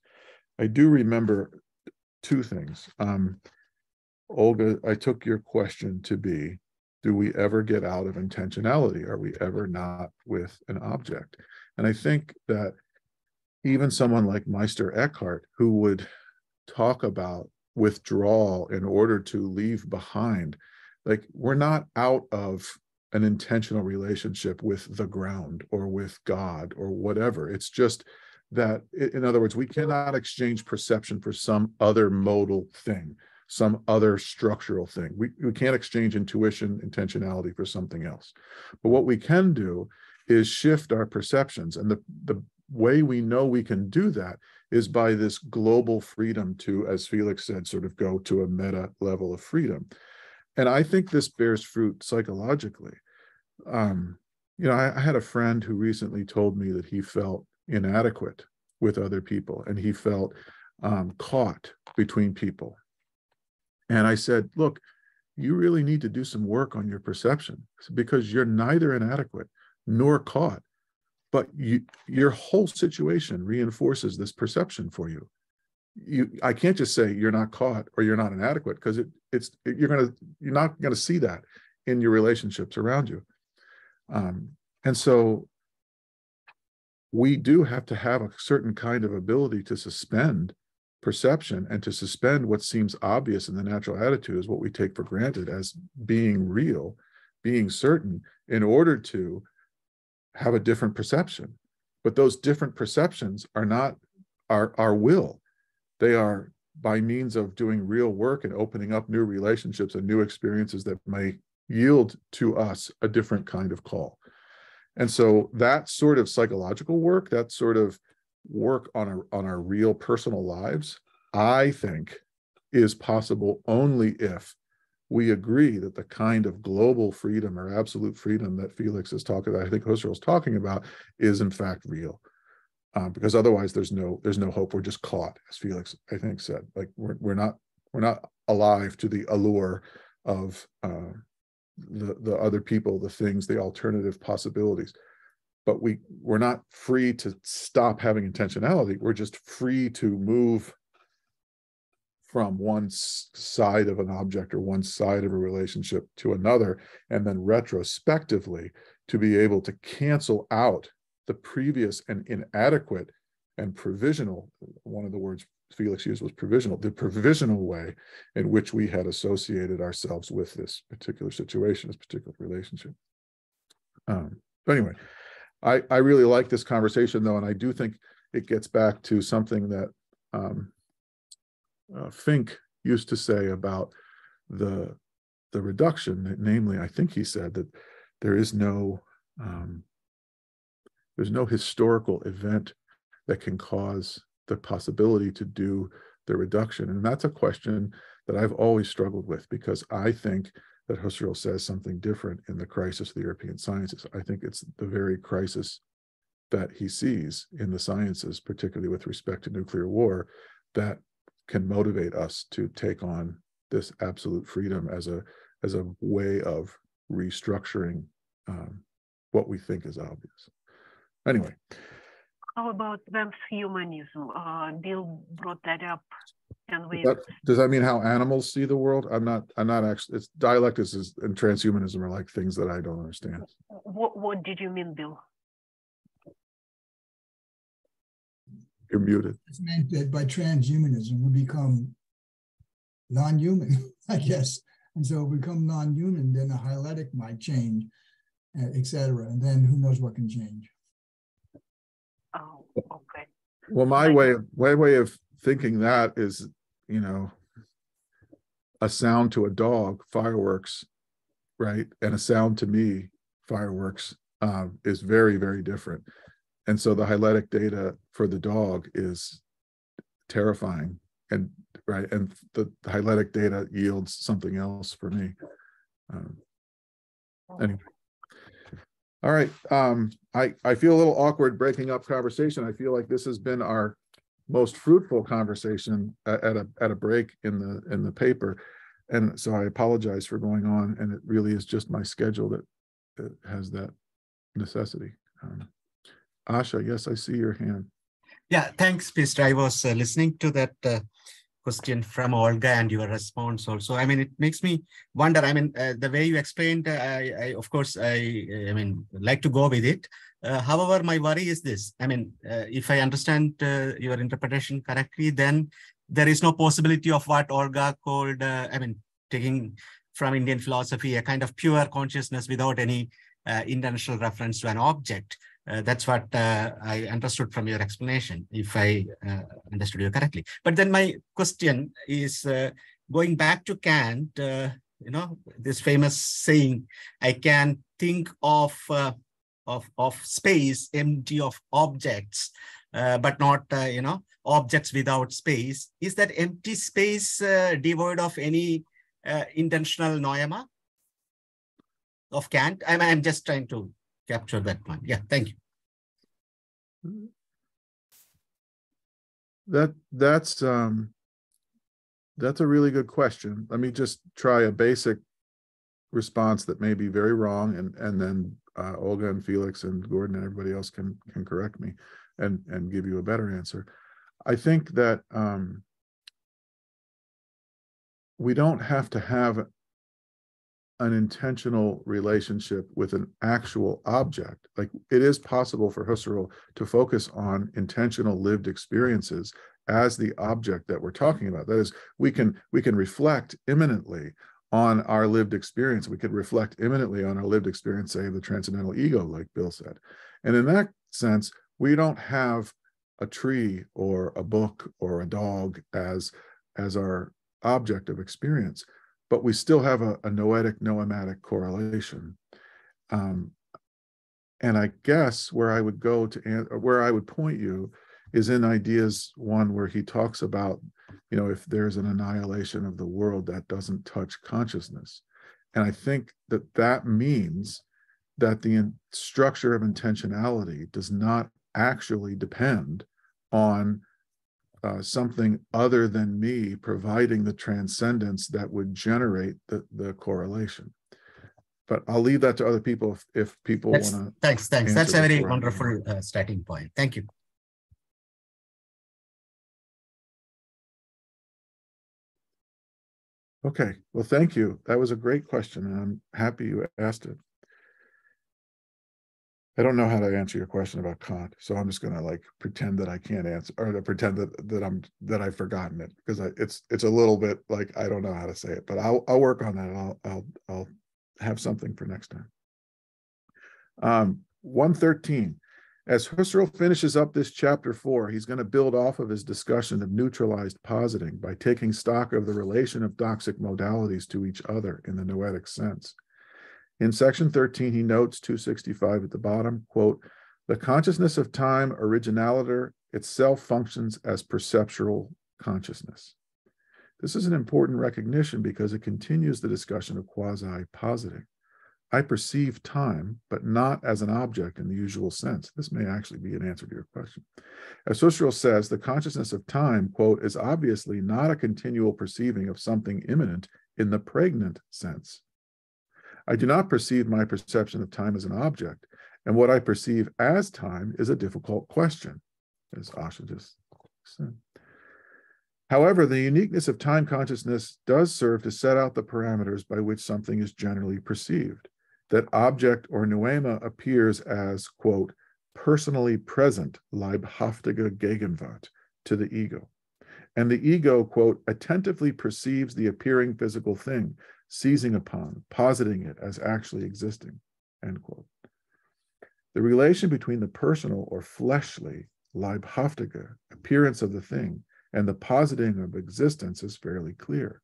I do remember two things. Um, Olga, I took your question to be, do we ever get out of intentionality? Are we ever not with an object? And I think that even someone like Meister Eckhart, who would talk about withdrawal in order to leave behind, like we're not out of an intentional relationship with the ground or with God or whatever. It's just that, in other words, we cannot exchange perception for some other modal thing, some other structural thing. We, we can't exchange intuition, intentionality for something else. But what we can do is shift our perceptions. And the, the way we know we can do that is by this global freedom to, as Felix said, sort of go to a meta level of freedom. And I think this bears fruit psychologically. Um, you know, I, I had a friend who recently told me that he felt inadequate with other people and he felt um, caught between people. And I said, look, you really need to do some work on your perception because you're neither inadequate nor caught, but you, your whole situation reinforces this perception for you. You i can't just say you're not caught or you're not inadequate because it it's it, you're gonna you're not gonna see that in your relationships around you. Um, and so we do have to have a certain kind of ability to suspend perception and to suspend what seems obvious in the natural attitude is what we take for granted as being real being certain in order to have a different perception but those different perceptions are not our our will they are by means of doing real work and opening up new relationships and new experiences that may yield to us a different kind of call. And so that sort of psychological work, that sort of work on our on our real personal lives, I think is possible only if we agree that the kind of global freedom or absolute freedom that Felix is talking about, I think Husserl is talking about, is in fact real. Uh, because otherwise there's no there's no hope. We're just caught, as Felix I think said. Like we're we're not we're not alive to the allure of uh, the the other people, the things, the alternative possibilities. But we we're not free to stop having intentionality. We're just free to move from one side of an object or one side of a relationship to another, and then retrospectively to be able to cancel out the previous and inadequate and provisional, one of the words Felix used was provisional, the provisional way in which we had associated ourselves with this particular situation, this particular relationship. Um, but anyway, I, I really like this conversation though, and I do think it gets back to something that um, uh, Fink used to say about the the reduction. Namely, I think he said that there is no um, there's no historical event that can cause the possibility to do the reduction, and that's a question that I've always struggled with because I think that Husserl says something different in the crisis of the European sciences. I think it's the very crisis that he sees in the sciences, particularly with respect to nuclear war, that can motivate us to take on this absolute freedom as a as a way of restructuring um, what we think is obvious. Anyway. How about transhumanism? Uh, Bill brought that up, and we. That, does that mean how animals see the world? I'm not. I'm not actually. It's dialectics and transhumanism are like things that I don't understand. What What did you mean, Bill? You're muted. It's meant that by transhumanism we become non-human, [LAUGHS] I guess. And so become non-human, then a hyletic might change, uh, etc. And then who knows what can change. Oh, okay. Well, my way of my way of thinking that is, you know, a sound to a dog, fireworks, right, and a sound to me, fireworks, um, is very very different. And so the hyletic data for the dog is terrifying and right? And the hyletic data yields something else for me. Um, anyway. All right um, i i feel a little awkward breaking up conversation. I feel like this has been our most fruitful conversation at, a at a break in the in the paper and so i apologize for going on and it really is just my schedule that, that has that necessity um, Asha, yes, I see your hand. Yeah, thanks, Mr. I was uh, listening to that uh, question from Olga and your response also. I mean, it makes me wonder. I mean, uh, the way you explained, uh, I, I, of course, I, I mean, like to go with it. Uh, however, my worry is this. I mean, uh, if I understand your interpretation correctly, then there is no possibility of what Olga called, I mean, taking from Indian philosophy, a kind of pure consciousness without any intentional reference to an object. Uh, that's what uh, I understood from your explanation, if I uh, understood you correctly. But then my question is uh, going back to Kant, uh, you know, this famous saying, I can think of, uh, of, of space empty of objects, uh, but not, uh, you know, objects without space. Is that empty space uh, devoid of any intentional noema of Kant? I'm, I'm just trying to capture that point. Yeah, thank you. That that's um that's a really good question. Let me just try a basic response that may be very wrong, and and then uh, Olga and Felix and Gordon and everybody else can can correct me and and give you a better answer. I think that um, we don't have to have an intentional relationship with an actual object. Like it is possible for Husserl to focus on intentional lived experiences as the object that we're talking about. That is, we can we can reflect immanently on our lived experience. We could reflect immanently on our lived experience, say the transcendental ego, like Bill said. And in that sense, we don't have a tree or a book or a dog as as our object of experience but we still have a, a noetic noematic correlation. Um, and I guess where I would go to where I would point you is in ideas one where he talks about you know, if there's an annihilation of the world, that doesn't touch consciousness. And I think that that means that the in- structure of intentionality does not actually depend on uh, something other than me providing the transcendence that would generate the, the correlation. But I'll leave that to other people if, if people want to. thanks, thanks. That's a very before I move wonderful uh, starting point. Thank you. Okay, well, thank you. That was a great question, and I'm happy you asked it. I don't know how to answer your question about Kant, so I'm just gonna like pretend that I can't answer, or to pretend that that I'm that I've forgotten it because it's it's a little bit like I don't know how to say it, but I'll I'll work on that. I'll I'll I'll have something for next time. Um, one thirteen. As Husserl finishes up this chapter four, he's going to build off of his discussion of neutralized positing by taking stock of the relation of doxic modalities to each other in the noetic sense. In section 13, he notes 265 at the bottom, quote, the consciousness of time originaliter itself functions as perceptual consciousness. This is an important recognition because it continues the discussion of quasi-positing. I perceive time, but not as an object in the usual sense. This may actually be an answer to your question. As Husserl says, the consciousness of time, quote, is obviously not a continual perceiving of something immanent in the pregnant sense. I do not perceive my perception of time as an object, and what I perceive as time is a difficult question, as Asha just said. However, the uniqueness of time consciousness does serve to set out the parameters by which something is generally perceived. That object or noema appears as, quote, personally present, leibhaftige Gegenwart, to the ego. And the ego, quote, attentively perceives the appearing physical thing, seizing upon, positing it as actually existing, end quote. The relation between the personal or fleshly, leibhaftige, appearance of the thing and the positing of existence is fairly clear.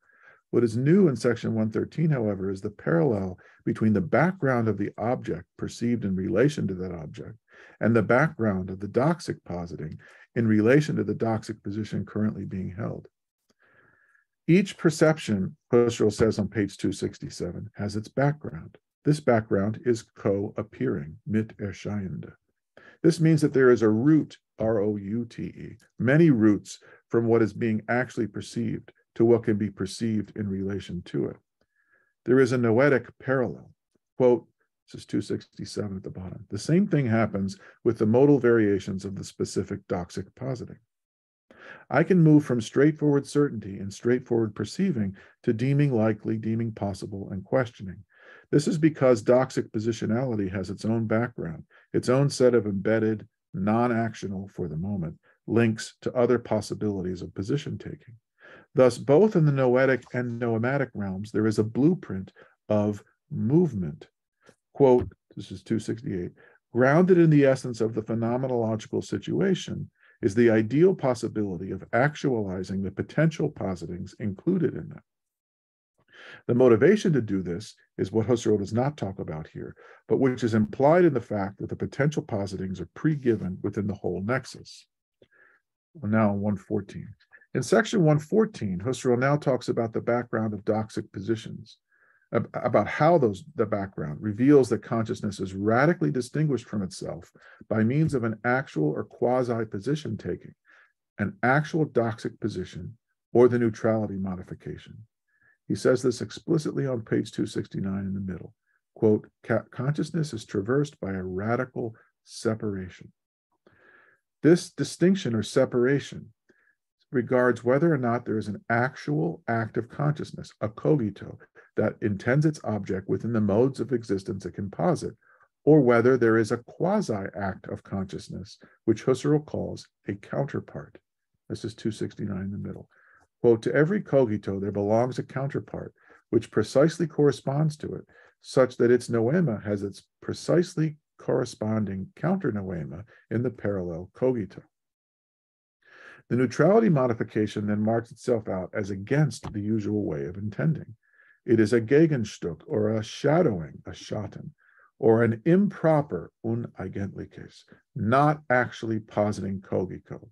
What is new in section 113, however, is the parallel between the background of the object perceived in relation to that object and the background of the doxic positing in relation to the doxic position currently being held. Each perception, Husserl says on page 267, has its background. This background is co-appearing, mit erscheinende. This means that there is a root, R-O-U-T-E, many roots from what is being actually perceived to what can be perceived in relation to it. There is a noetic parallel. Quote, this is 267 at the bottom. The same thing happens with the modal variations of the specific doxic positing. I can move from straightforward certainty and straightforward perceiving to deeming likely, deeming possible, and questioning. This is because doxic positionality has its own background, its own set of embedded, non actional for the moment, links to other possibilities of position taking. Thus, both in the noetic and noematic realms, there is a blueprint of movement. Quote, this is 268, grounded in the essence of the phenomenological situation is the ideal possibility of actualizing the potential positings included in them. The motivation to do this is what Husserl does not talk about here, but which is implied in the fact that the potential positings are pre-given within the whole nexus. Well, now 114. In section 114, Husserl now talks about the background of doxic positions, about how those the background reveals that consciousness is radically distinguished from itself by means of an actual or quasi position taking, an actual doxic position, or the neutrality modification. He says this explicitly on page 269 in the middle. Quote, consciousness is traversed by a radical separation. This distinction or separation regards whether or not there is an actual act of consciousness, a cogito, that intends its object within the modes of existence it can posit, or whether there is a quasi act of consciousness, which Husserl calls a counterpart. This is 269 in the middle. Quote, to every cogito there belongs a counterpart, which precisely corresponds to it, such that its noema has its precisely corresponding counter noema in the parallel cogito. The neutrality modification then marks itself out as against the usual way of intending. It is a Gegenstück or a shadowing, a Schatten, or an improper uneigentliches, not actually positing cogito.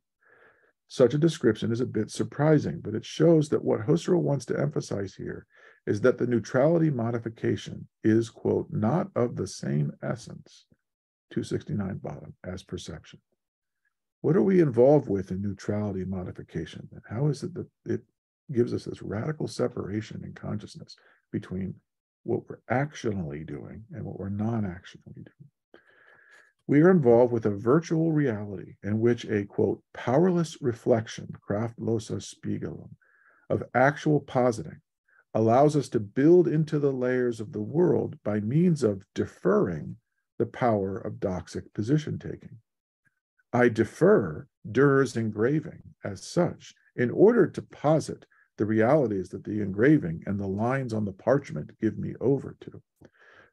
Such a description is a bit surprising, but it shows that what Husserl wants to emphasize here is that the neutrality modification is, quote, not of the same essence, 269 bottom, as perception. What are we involved with in neutrality modification? And how is it that it gives us this radical separation in consciousness between what we're actionally doing and what we're non-actionally doing? We are involved with a virtual reality in which a quote powerless reflection, Kraftloser Spiegelung, of actual positing allows us to build into the layers of the world by means of deferring the power of doxic position taking. I defer Dürer's engraving as such in order to posit the realities that the engraving and the lines on the parchment give me over to.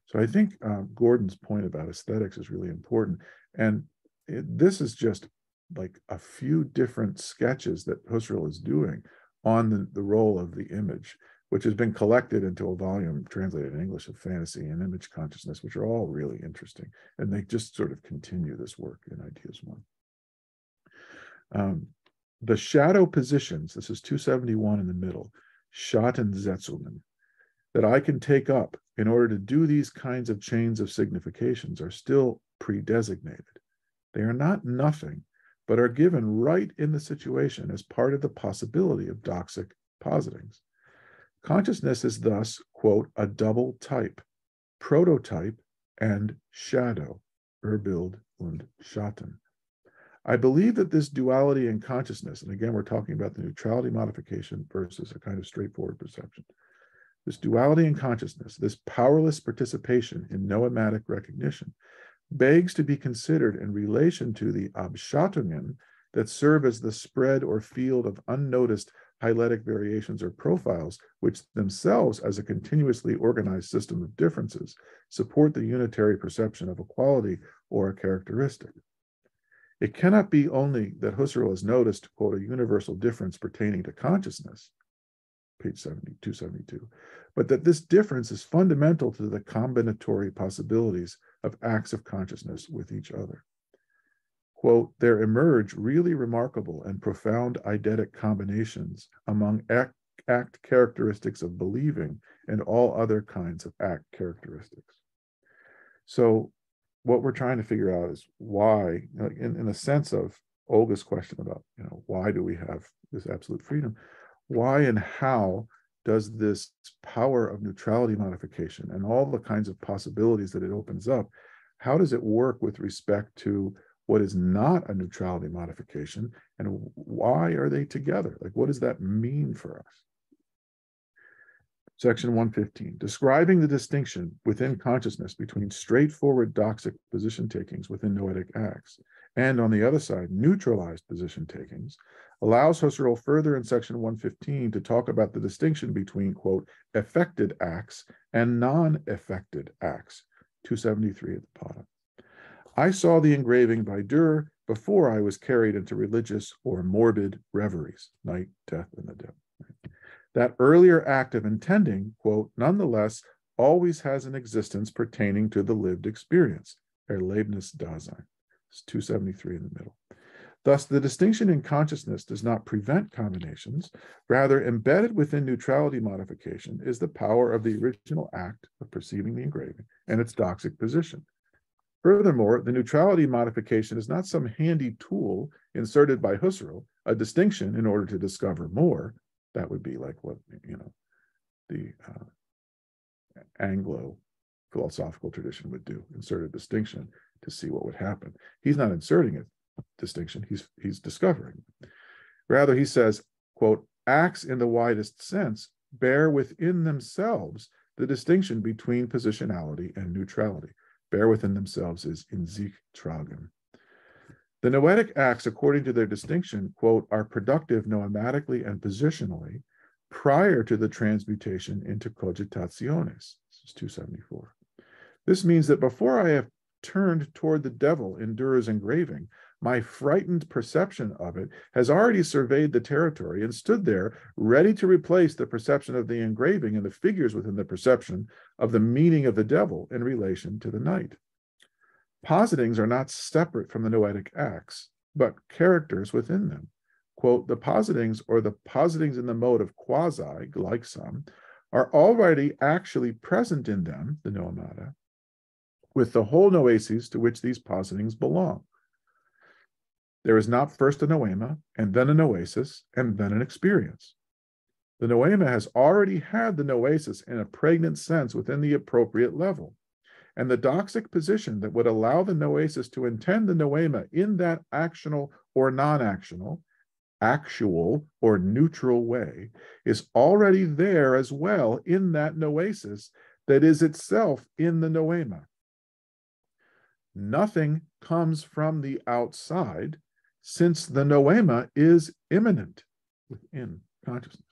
So I think um, Gordon's point about aesthetics is really important. And it, this is just like a few different sketches that Husserl is doing on the, the role of the image, which has been collected into a volume translated in English of fantasy and image consciousness, which are all really interesting. And they just sort of continue this work in Ideas One. Um, the shadow positions, this is 271 in the middle, Schattensetzungen, that I can take up in order to do these kinds of chains of significations are still pre-designated. They are not nothing, but are given right in the situation as part of the possibility of doxic positings. Consciousness is thus, quote, a double type, prototype and shadow, Urbild und Schatten. I believe that this duality in consciousness, and again, we're talking about the neutrality modification versus a kind of straightforward perception, this duality in consciousness, this powerless participation in noematic recognition, begs to be considered in relation to the Abschattungen that serve as the spread or field of unnoticed hyletic variations or profiles, which themselves, as a continuously organized system of differences, support the unitary perception of a quality or a characteristic. It cannot be only that Husserl has noticed, quote, a universal difference pertaining to consciousness, page 70, 272, but that this difference is fundamental to the combinatory possibilities of acts of consciousness with each other. Quote, there emerge really remarkable and profound eidetic combinations among act, act characteristics of believing and all other kinds of act characteristics. So what we're trying to figure out is why, in, in the sense of Olga's question about, you know, why do we have this absolute freedom? why and how does this power of neutrality modification and all the kinds of possibilities that it opens up, how does it work with respect to what is not a neutrality modification and why are they together? Like, what does that mean for us? Section 115, describing the distinction within consciousness between straightforward doxic position takings within noetic acts and on the other side, neutralized position takings, allows Husserl further in section 115 to talk about the distinction between, quote, affected acts and non-affected acts, 273 at the bottom. I saw the engraving by Dürer before I was carried into religious or morbid reveries, knight, death, and the dead. That earlier act of intending, quote, nonetheless, always has an existence pertaining to the lived experience, Erlebnis-Dasein. It's 273 in the middle. Thus, the distinction in consciousness does not prevent combinations. Rather, embedded within neutrality modification is the power of the original act of perceiving the engraving and its doxic position. Furthermore, the neutrality modification is not some handy tool inserted by Husserl, a distinction in order to discover more. That would be like what, you know, the uh, Anglo philosophical tradition would do, insert a distinction to see what would happen. He's not inserting a distinction he's he's discovering. Rather, he says, quote, acts in the widest sense bear within themselves the distinction between positionality and neutrality. Bear within themselves is in sich tragen. The noetic acts, according to their distinction, quote, are productive noematically and positionally prior to the transmutation into cogitationes. This is 274. This means that before I have turned toward the devil in Dürer's engraving, my frightened perception of it has already surveyed the territory and stood there ready to replace the perception of the engraving and the figures within the perception of the meaning of the devil in relation to the knight. Positings are not separate from the noetic acts, but characters within them. quote, the positings or the positings in the mode of quasi, like some, are already actually present in them, the noemata, with the whole noesis to which these positings belong. There is not first a noema, and then a noesis, and then an experience. The noema has already had the noesis in a pregnant sense within the appropriate level. And the doxic position that would allow the noesis to intend the noema in that actional or non actional, actual or neutral way is already there as well in that noesis that is itself in the noema. Nothing comes from the outside since the noema is immanent within consciousness.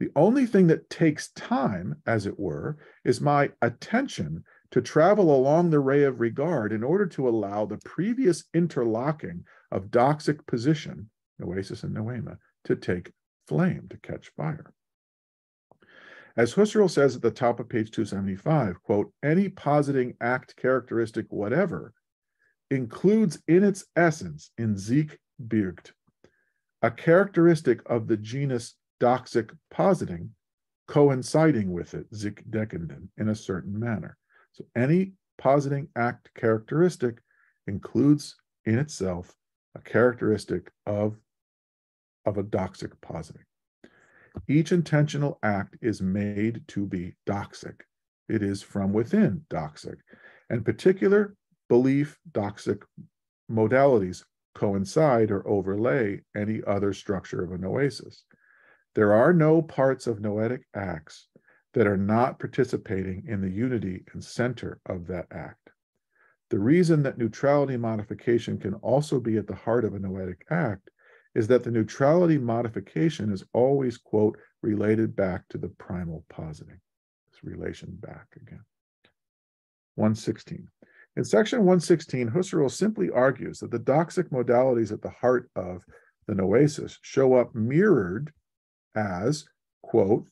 The only thing that takes time, as it were, is my attention to travel along the ray of regard in order to allow the previous interlocking of doxic position, noesis and noema, to take flame, to catch fire. As Husserl says at the top of page 275, quote, any positing act characteristic whatever includes in its essence, in sich birgt, a characteristic of the genus doxic positing coinciding with it, sich deckenden, in a certain manner. So any positing act characteristic includes in itself a characteristic of, of a doxic positing. Each intentional act is made to be doxic. It is from within doxic. And particular belief doxic modalities coincide or overlay any other structure of a noesis. There are no parts of noetic acts that are not participating in the unity and center of that act. The reason that neutrality modification can also be at the heart of a noetic act is that the neutrality modification is always, quote, related back to the primal positing. This relation back again. 116. In section 116, Husserl simply argues that the doxic modalities at the heart of the noesis show up mirrored as, quote,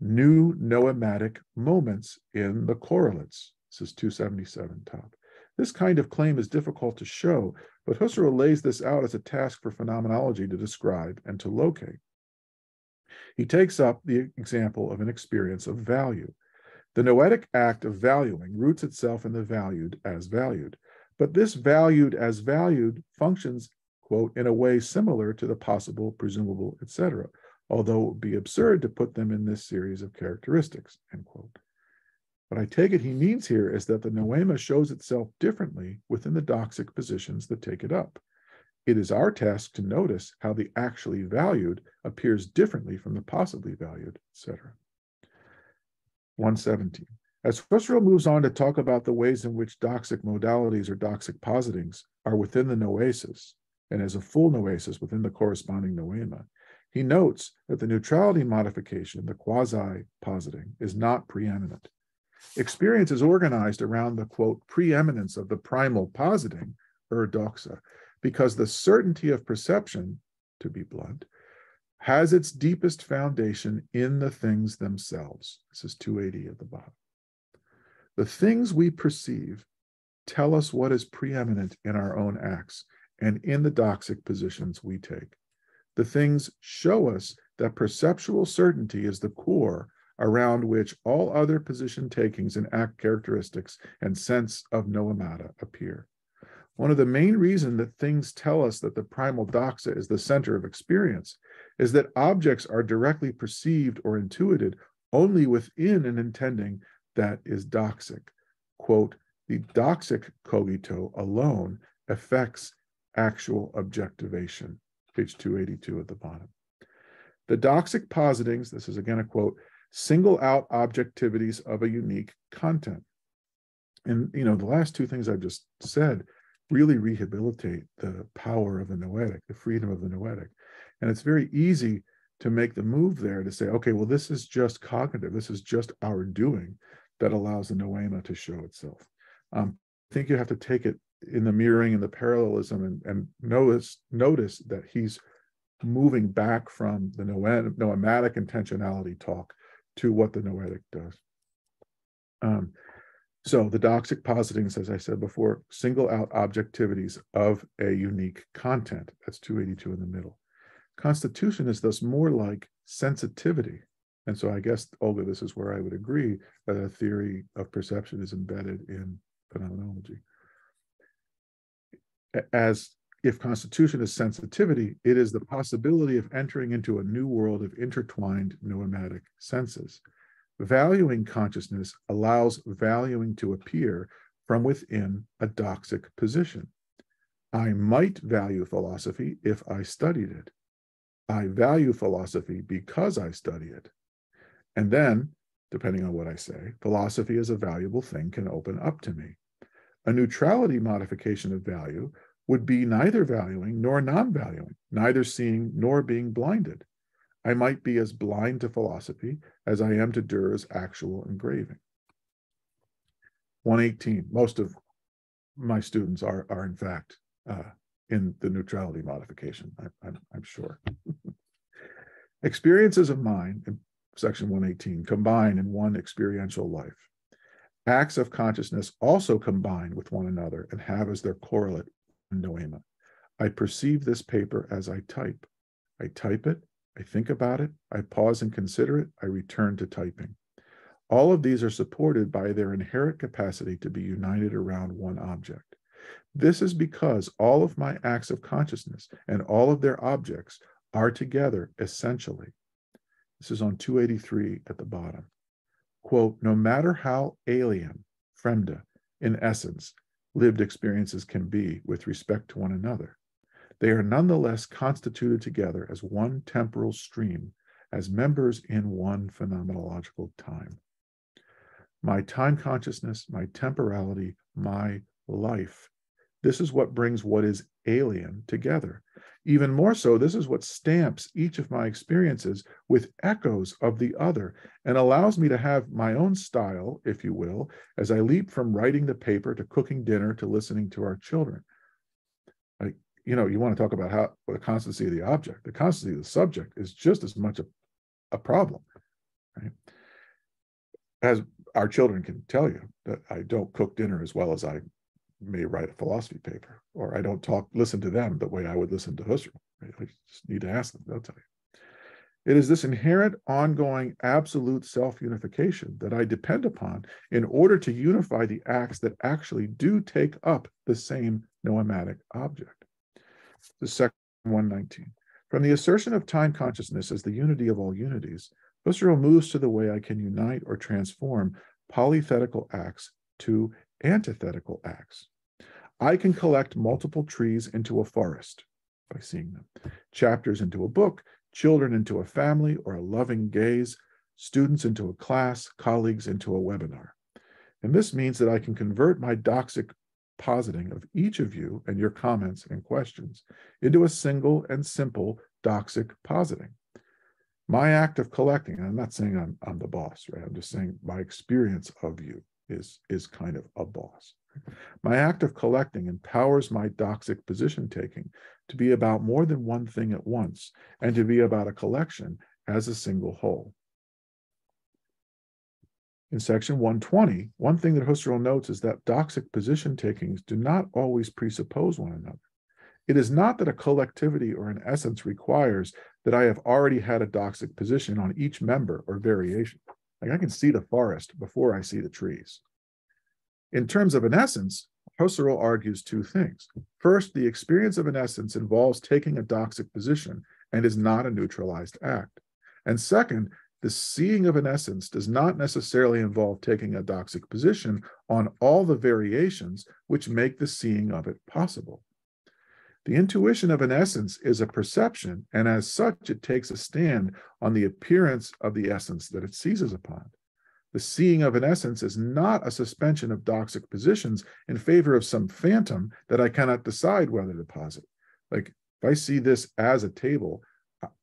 new noematic moments in the correlates. This is 277 top. This kind of claim is difficult to show, but Husserl lays this out as a task for phenomenology to describe and to locate. He takes up the example of an experience of value. The noetic act of valuing roots itself in the valued as valued, but this valued as valued functions, quote, in a way similar to the possible, presumable, etc although it would be absurd to put them in this series of characteristics, end quote. What I take it he means here is that the noema shows itself differently within the doxic positions that take it up. It is our task to notice how the actually valued appears differently from the possibly valued, etc. 117. As Husserl moves on to talk about the ways in which doxic modalities or doxic positings are within the noesis, and as a full noesis within the corresponding noema, he notes that the neutrality modification, the quasi positing, is not preeminent. Experience is organized around the quote preeminence of the primal positing, or doxa, because the certainty of perception, to be blunt, has its deepest foundation in the things themselves. This is 280 at the bottom. The things we perceive tell us what is preeminent in our own acts and in the doxic positions we take. The things show us that perceptual certainty is the core around which all other position takings and act characteristics and sense of noemata appear. One of the main reasons that things tell us that the primal doxa is the center of experience is that objects are directly perceived or intuited only within an intending that is doxic. Quote, the doxic cogito alone affects actual objectivation page 282 at the bottom. The doxic positings, this is again a quote, single out objectivities of a unique content. And you know, the last two things I've just said really rehabilitate the power of the noetic, the freedom of the noetic. And it's very easy to make the move there to say, okay, well, this is just cognitive. This is just our doing that allows the noema to show itself. Um, I think you have to take it in the mirroring and the parallelism and, and notice notice that he's moving back from the noematic intentionality talk to what the noetic does. Um, so the doxic positings, as I said before, single out objectivities of a unique content. That's 282 in the middle. Constitution is thus more like sensitivity. And so I guess, Olga, this is where I would agree that a theory of perception is embedded in phenomenology. As if constitution is sensitivity, it is the possibility of entering into a new world of intertwined noematic senses. Valuing consciousness allows valuing to appear from within a doxic position. I might value philosophy if I studied it. I value philosophy because I study it. And then, depending on what I say, philosophy as a valuable thing can open up to me. A neutrality modification of value would be neither valuing nor non valuing, neither seeing nor being blinded. I might be as blind to philosophy as I am to Dürer's actual engraving. 118, most of my students are, are in fact uh, in the neutrality modification, I, I'm, I'm sure. [LAUGHS] Experiences of mind in section 118 combine in one experiential life. Acts of consciousness also combine with one another and have as their correlate noema. I perceive this paper as I type. I type it, I think about it, I pause and consider it, I return to typing. All of these are supported by their inherent capacity to be united around one object. This is because all of my acts of consciousness and all of their objects are together essentially. This is on 283 at the bottom. Quote, no matter how alien, fremde, in essence, lived experiences can be with respect to one another, they are nonetheless constituted together as one temporal stream, as members in one phenomenological time. My time consciousness, my temporality, my life. This is what brings what is alien together. Even more so, this is what stamps each of my experiences with echoes of the other and allows me to have my own style, if you will, as I leap from writing the paper to cooking dinner to listening to our children. You know, you want to talk about how the constancy of the object, the constancy of the subject is just as much a, a problem, right? As our children can tell you that I don't cook dinner as well as I may write a philosophy paper, or I don't talk, listen to them the way I would listen to Husserl. I just need to ask them, they'll tell you. It is this inherent, ongoing, absolute self unification that I depend upon in order to unify the acts that actually do take up the same noematic object. The second 119. From the assertion of time consciousness as the unity of all unities, Husserl moves to the way I can unite or transform polythetical acts to antithetical acts. I can collect multiple trees into a forest by seeing them, chapters into a book, children into a family or a loving gaze, students into a class, colleagues into a webinar. And this means that I can convert my doxic positing of each of you and your comments and questions into a single and simple doxic positing. My act of collecting, and I'm not saying I'm, I'm the boss, right? I'm just saying my experience of you is, is kind of a boss. My act of collecting empowers my doxic position taking to be about more than one thing at once and to be about a collection as a single whole. In section 120, one thing that Husserl notes is that doxic position takings do not always presuppose one another. It is not that a collectivity or an essence requires that I have already had a doxic position on each member or variation. Like I can see the forest before I see the trees. In terms of an essence, Husserl argues two things. First, the experience of an essence involves taking a doxic position and is not a neutralized act. And second, the seeing of an essence does not necessarily involve taking a doxic position on all the variations which make the seeing of it possible. The intuition of an essence is a perception, and as such, it takes a stand on the appearance of the essence that it seizes upon. The seeing of an essence is not a suspension of doxic positions in favor of some phantom that I cannot decide whether to posit. Like if I see this as a table,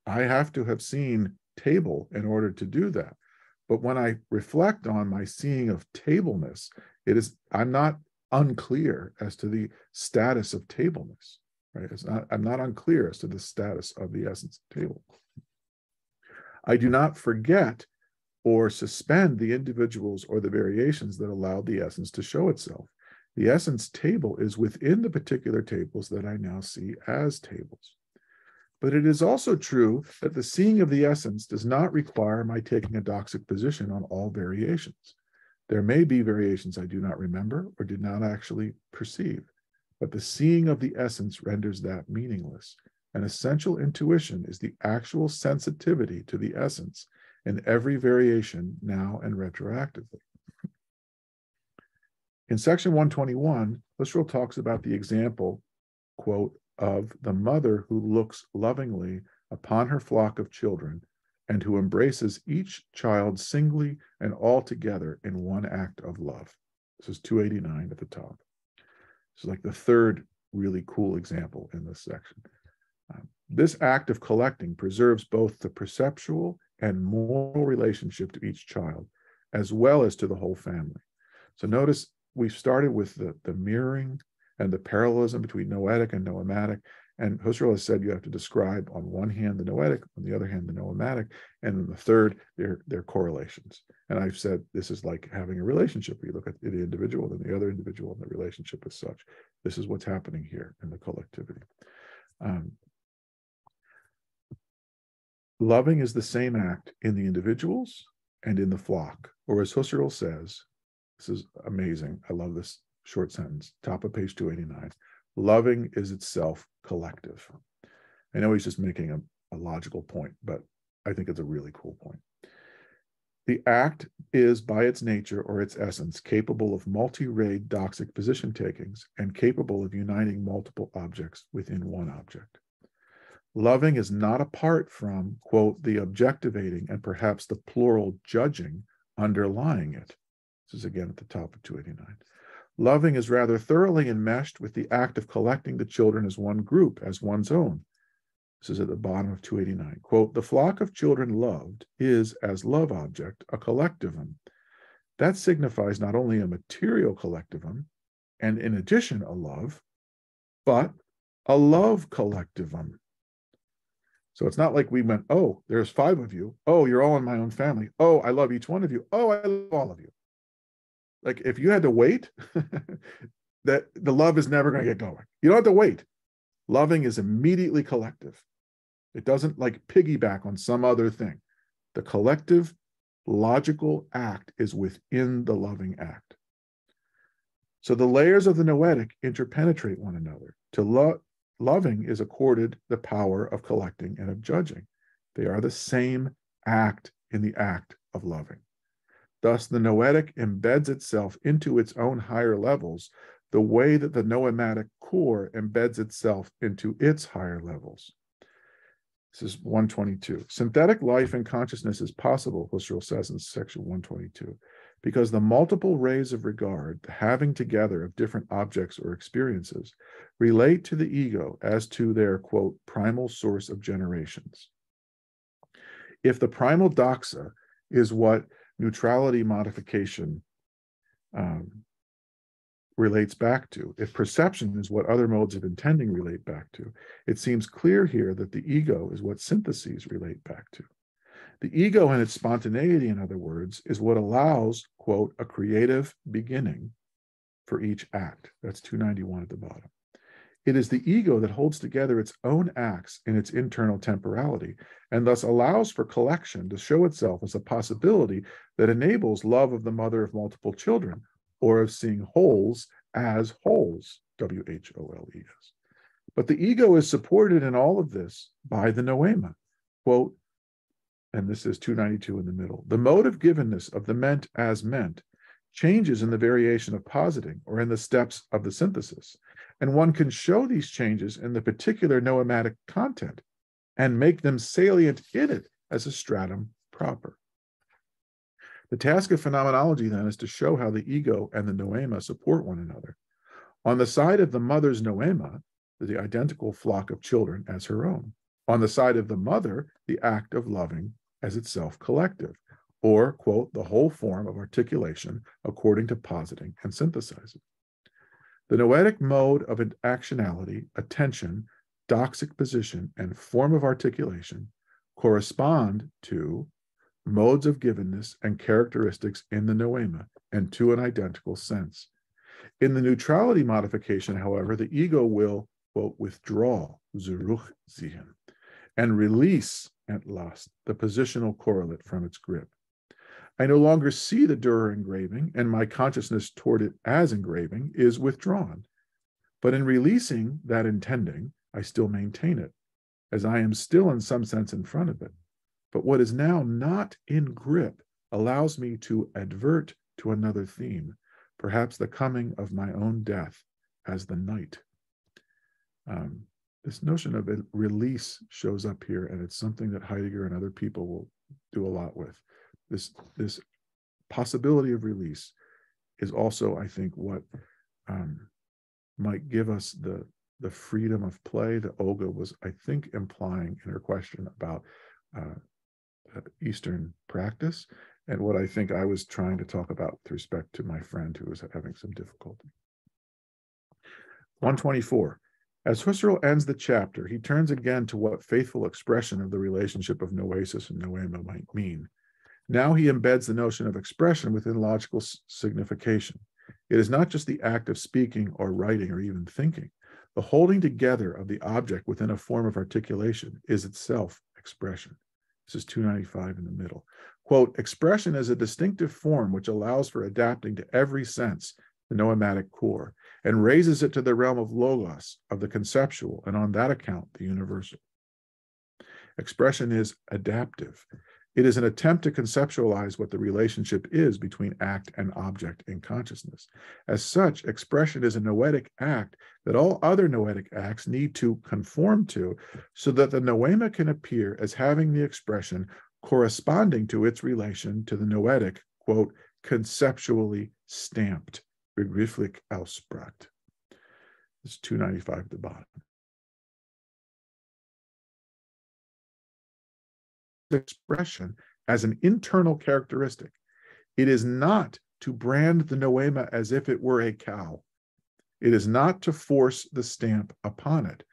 I have to have seen table in order to do that. But when I reflect on my seeing of tableness, it is I'm not unclear as to the status of tableness. Right? It's not, I'm not unclear as to the status of the essence table. I do not forget or suspend the individuals or the variations that allow the essence to show itself. The essence table is within the particular tables that I now see as tables. But it is also true that the seeing of the essence does not require my taking a doxic position on all variations. There may be variations I do not remember or did not actually perceive, but the seeing of the essence renders that meaningless. An essential intuition is the actual sensitivity to the essence in every variation now and retroactively. In section 121, Husserl talks about the example, quote, of the mother who looks lovingly upon her flock of children and who embraces each child singly and all together in one act of love. This is 289 at the top. Is like the third really cool example in this section. Um, this act of collecting preserves both the perceptual and moral relationship to each child, as well as to the whole family. So notice we've started with the, the mirroring and the parallelism between noetic and noematic. And Husserl has said you have to describe on one hand the noetic, on the other hand the noematic, and then the third, their, their correlations. And I've said this is like having a relationship where you look at the individual and the other individual and the relationship as such. This is what's happening here in the collectivity. Um, loving is the same act in the individuals and in the flock. Or as Husserl says, this is amazing. I love this short sentence, top of page 289. Loving is itself collective. I know he's just making a, a logical point, but I think it's a really cool point. The act is, by its nature or its essence, capable of multi-rayed doxic position takings and capable of uniting multiple objects within one object. Loving is not apart from, quote, the objectivating and perhaps the plural judging underlying it. This is again at the top of 289. Loving is rather thoroughly enmeshed with the act of collecting the children as one group, as one's own. This is at the bottom of 289. Quote, the flock of children loved is, as love object, a collectivum. That signifies not only a material collectivum, and in addition a love, but a love collectivum. So it's not like we went, oh, there's five of you. Oh, you're all in my own family. Oh, I love each one of you. Oh, I love all of you like if you had to wait, [LAUGHS] that the love is never going to get going. You don't have to wait. Loving is immediately collective. It doesn't like piggyback on some other thing. The collective logical act is within the loving act. So the layers of the noetic interpenetrate one another. To lo- loving is accorded the power of collecting and of judging. They are the same act in the act of loving. Thus, the noetic embeds itself into its own higher levels the way that the noematic core embeds itself into its higher levels. This is 122. Synthetic life and consciousness is possible, Husserl says in section 122, because the multiple rays of regard, the having together of different objects or experiences, relate to the ego as to their, quote, primal source of generations. If the primal doxa is what neutrality modification um, relates back to. If perception is what other modes of intending relate back to, it seems clear here that the ego is what syntheses relate back to. The ego and its spontaneity, in other words, is what allows, quote, a creative beginning for each act. That's 291 at the bottom. It is the ego that holds together its own acts in its internal temporality and thus allows for collection to show itself as a possibility that enables love of the mother of multiple children or of seeing wholes as wholes, W H O L E S. But the ego is supported in all of this by the noema. Quote, and this is 292 in the middle the mode of givenness of the meant as meant changes in the variation of positing or in the steps of the synthesis. And one can show these changes in the particular noematic content and make them salient in it as a stratum proper. The task of phenomenology then is to show how the ego and the noema support one another. On the side of the mother's noema, the identical flock of children as her own. On the side of the mother, the act of loving as itself collective or, quote, the whole form of articulation according to positing and synthesizing. The noetic mode of actionality, attention, doxic position, and form of articulation correspond to modes of givenness and characteristics in the noema and to an identical sense. In the neutrality modification, however, the ego will, quote, withdraw, zurückziehen. and release at last the positional correlate from its grip. I no longer see the Dürer engraving, and my consciousness toward it as engraving is withdrawn. But in releasing that intending, I still maintain it, as I am still in some sense in front of it. But what is now not in grip allows me to advert to another theme, perhaps the coming of my own death as the night. Um, this notion of a release shows up here, and it's something that Heidegger and other people will do a lot with. This this possibility of release is also, I think, what um, might give us the the freedom of play that Olga was, I think, implying in her question about uh, uh Eastern practice and what I think I was trying to talk about with respect to my friend who was having some difficulty. 124. As Husserl ends the chapter, he turns again to what faithful expression of the relationship of noesis and noema might mean. Now he embeds the notion of expression within logical signification. It is not just the act of speaking or writing or even thinking. The holding together of the object within a form of articulation is itself expression. This is 295 in the middle. Quote, expression is a distinctive form which allows for adapting to every sense the noematic core and raises it to the realm of logos, of the conceptual, and on that account, the universal. Expression is adaptive. It is an attempt to conceptualize what the relationship is between act and object in consciousness. As such, expression is a noetic act that all other noetic acts need to conform to so that the noema can appear as having the expression corresponding to its relation to the noetic, quote, conceptually stamped, begrifflich ausspracht. It's 295 at the bottom. Expression as an internal characteristic. It is not to brand the noema as if it were a cow. It is not to force the stamp upon it,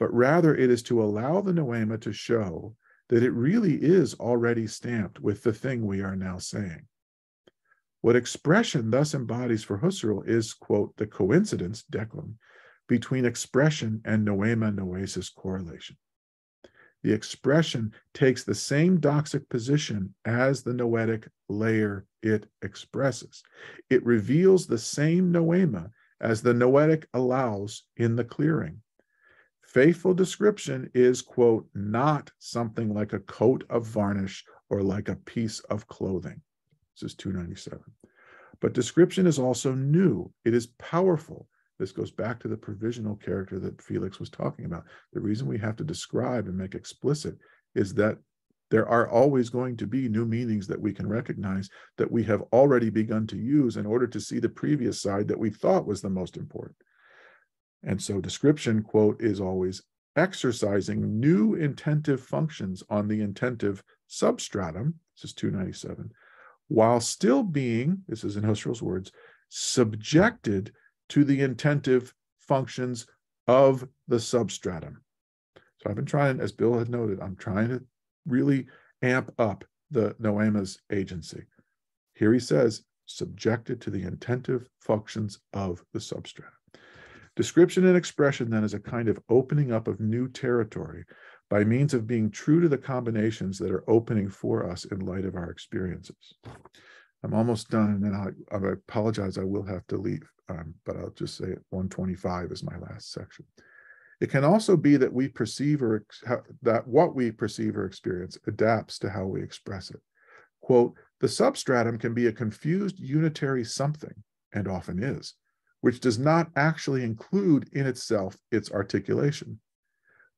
but rather it is to allow the noema to show that it really is already stamped with the thing we are now saying. What expression thus embodies for Husserl is, quote, the coincidence, Deckung, between expression and noema noesis correlation the expression takes the same doxic position as the noetic layer it expresses. It reveals the same noema as the noetic allows in the clearing. Faithful description is, quote, not something like a coat of varnish or like a piece of clothing. This is 297. But description is also new, it is powerful, this goes back to the provisional character that Felix was talking about. The reason we have to describe and make explicit is that there are always going to be new meanings that we can recognize that we have already begun to use in order to see the previous side that we thought was the most important. And so description, quote, is always exercising new intentive functions on the intentive substratum, this is 297, while still being, this is in Husserl's words, subjected to the intentive functions of the substratum. So I've been trying, as Bill had noted, I'm trying to really amp up the noema's agency. Here he says, subjected to the intentive functions of the substratum. Description and expression then is a kind of opening up of new territory by means of being true to the combinations that are opening for us in light of our experiences. I'm almost done, and then I, I apologize, I will have to leave um, but I'll just say 125 is my last section. It can also be that we perceive or that what we perceive or experience adapts to how we express it. Quote, the substratum can be a confused unitary something, and often is, which does not actually include in itself its articulation,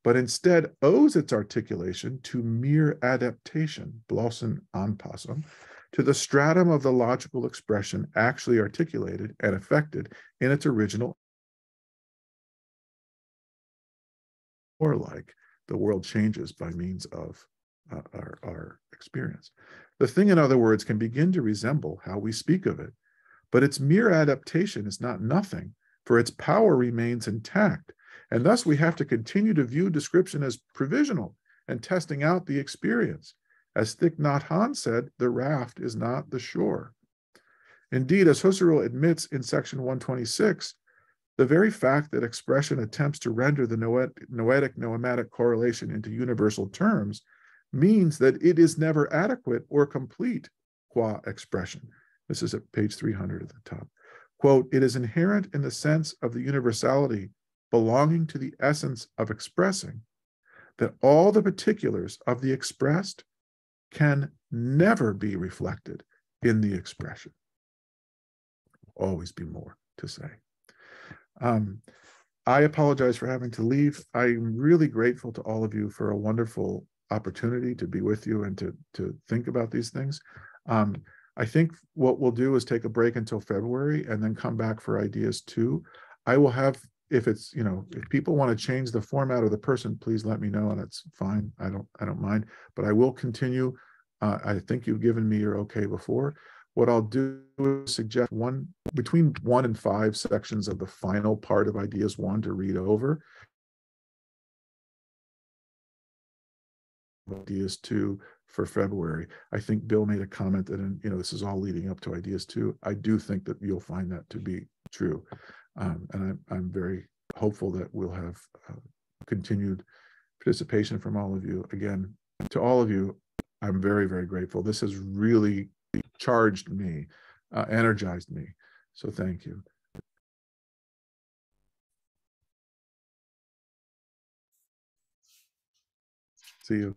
but instead owes its articulation to mere adaptation, blossen Anpassung, to the stratum of the logical expression actually articulated and affected in its original or like the world changes by means of uh, our, our experience. The thing, in other words, can begin to resemble how we speak of it, but its mere adaptation is not nothing, for its power remains intact. And thus we have to continue to view description as provisional and testing out the experience. As Thich Nhat Hanh said, the raft is not the shore. Indeed, as Husserl admits in section 126, The very fact that expression attempts to render the noetic noematic correlation into universal terms means that it is never adequate or complete qua expression. This is at page 300 at the top. Quote, it is inherent in the sense of the universality belonging to the essence of expressing that all the particulars of the expressed can never be reflected in the expression. Always be more to say. Um, I apologize for having to leave. I'm really grateful to all of you for a wonderful opportunity to be with you and to to think about these things. Um, I think what we'll do is take a break until February and then come back for ideas two. I will have, if it's, you know, if people want to change the format or the person, please let me know and it's fine. I don't, I don't mind, but I will continue. Uh, I think you've given me your okay before. What I'll do is suggest one, between one and five sections of the final part of ideas one to read over. Ideas two for February. I think Bill made a comment that, you know, this is all leading up to ideas two. I do think that you'll find that to be true. Um, and I'm, I'm very hopeful that we'll have uh, continued participation from all of you. Again, to all of you, I'm very, very grateful. This has really charged me, uh, energized me. So thank you. See you.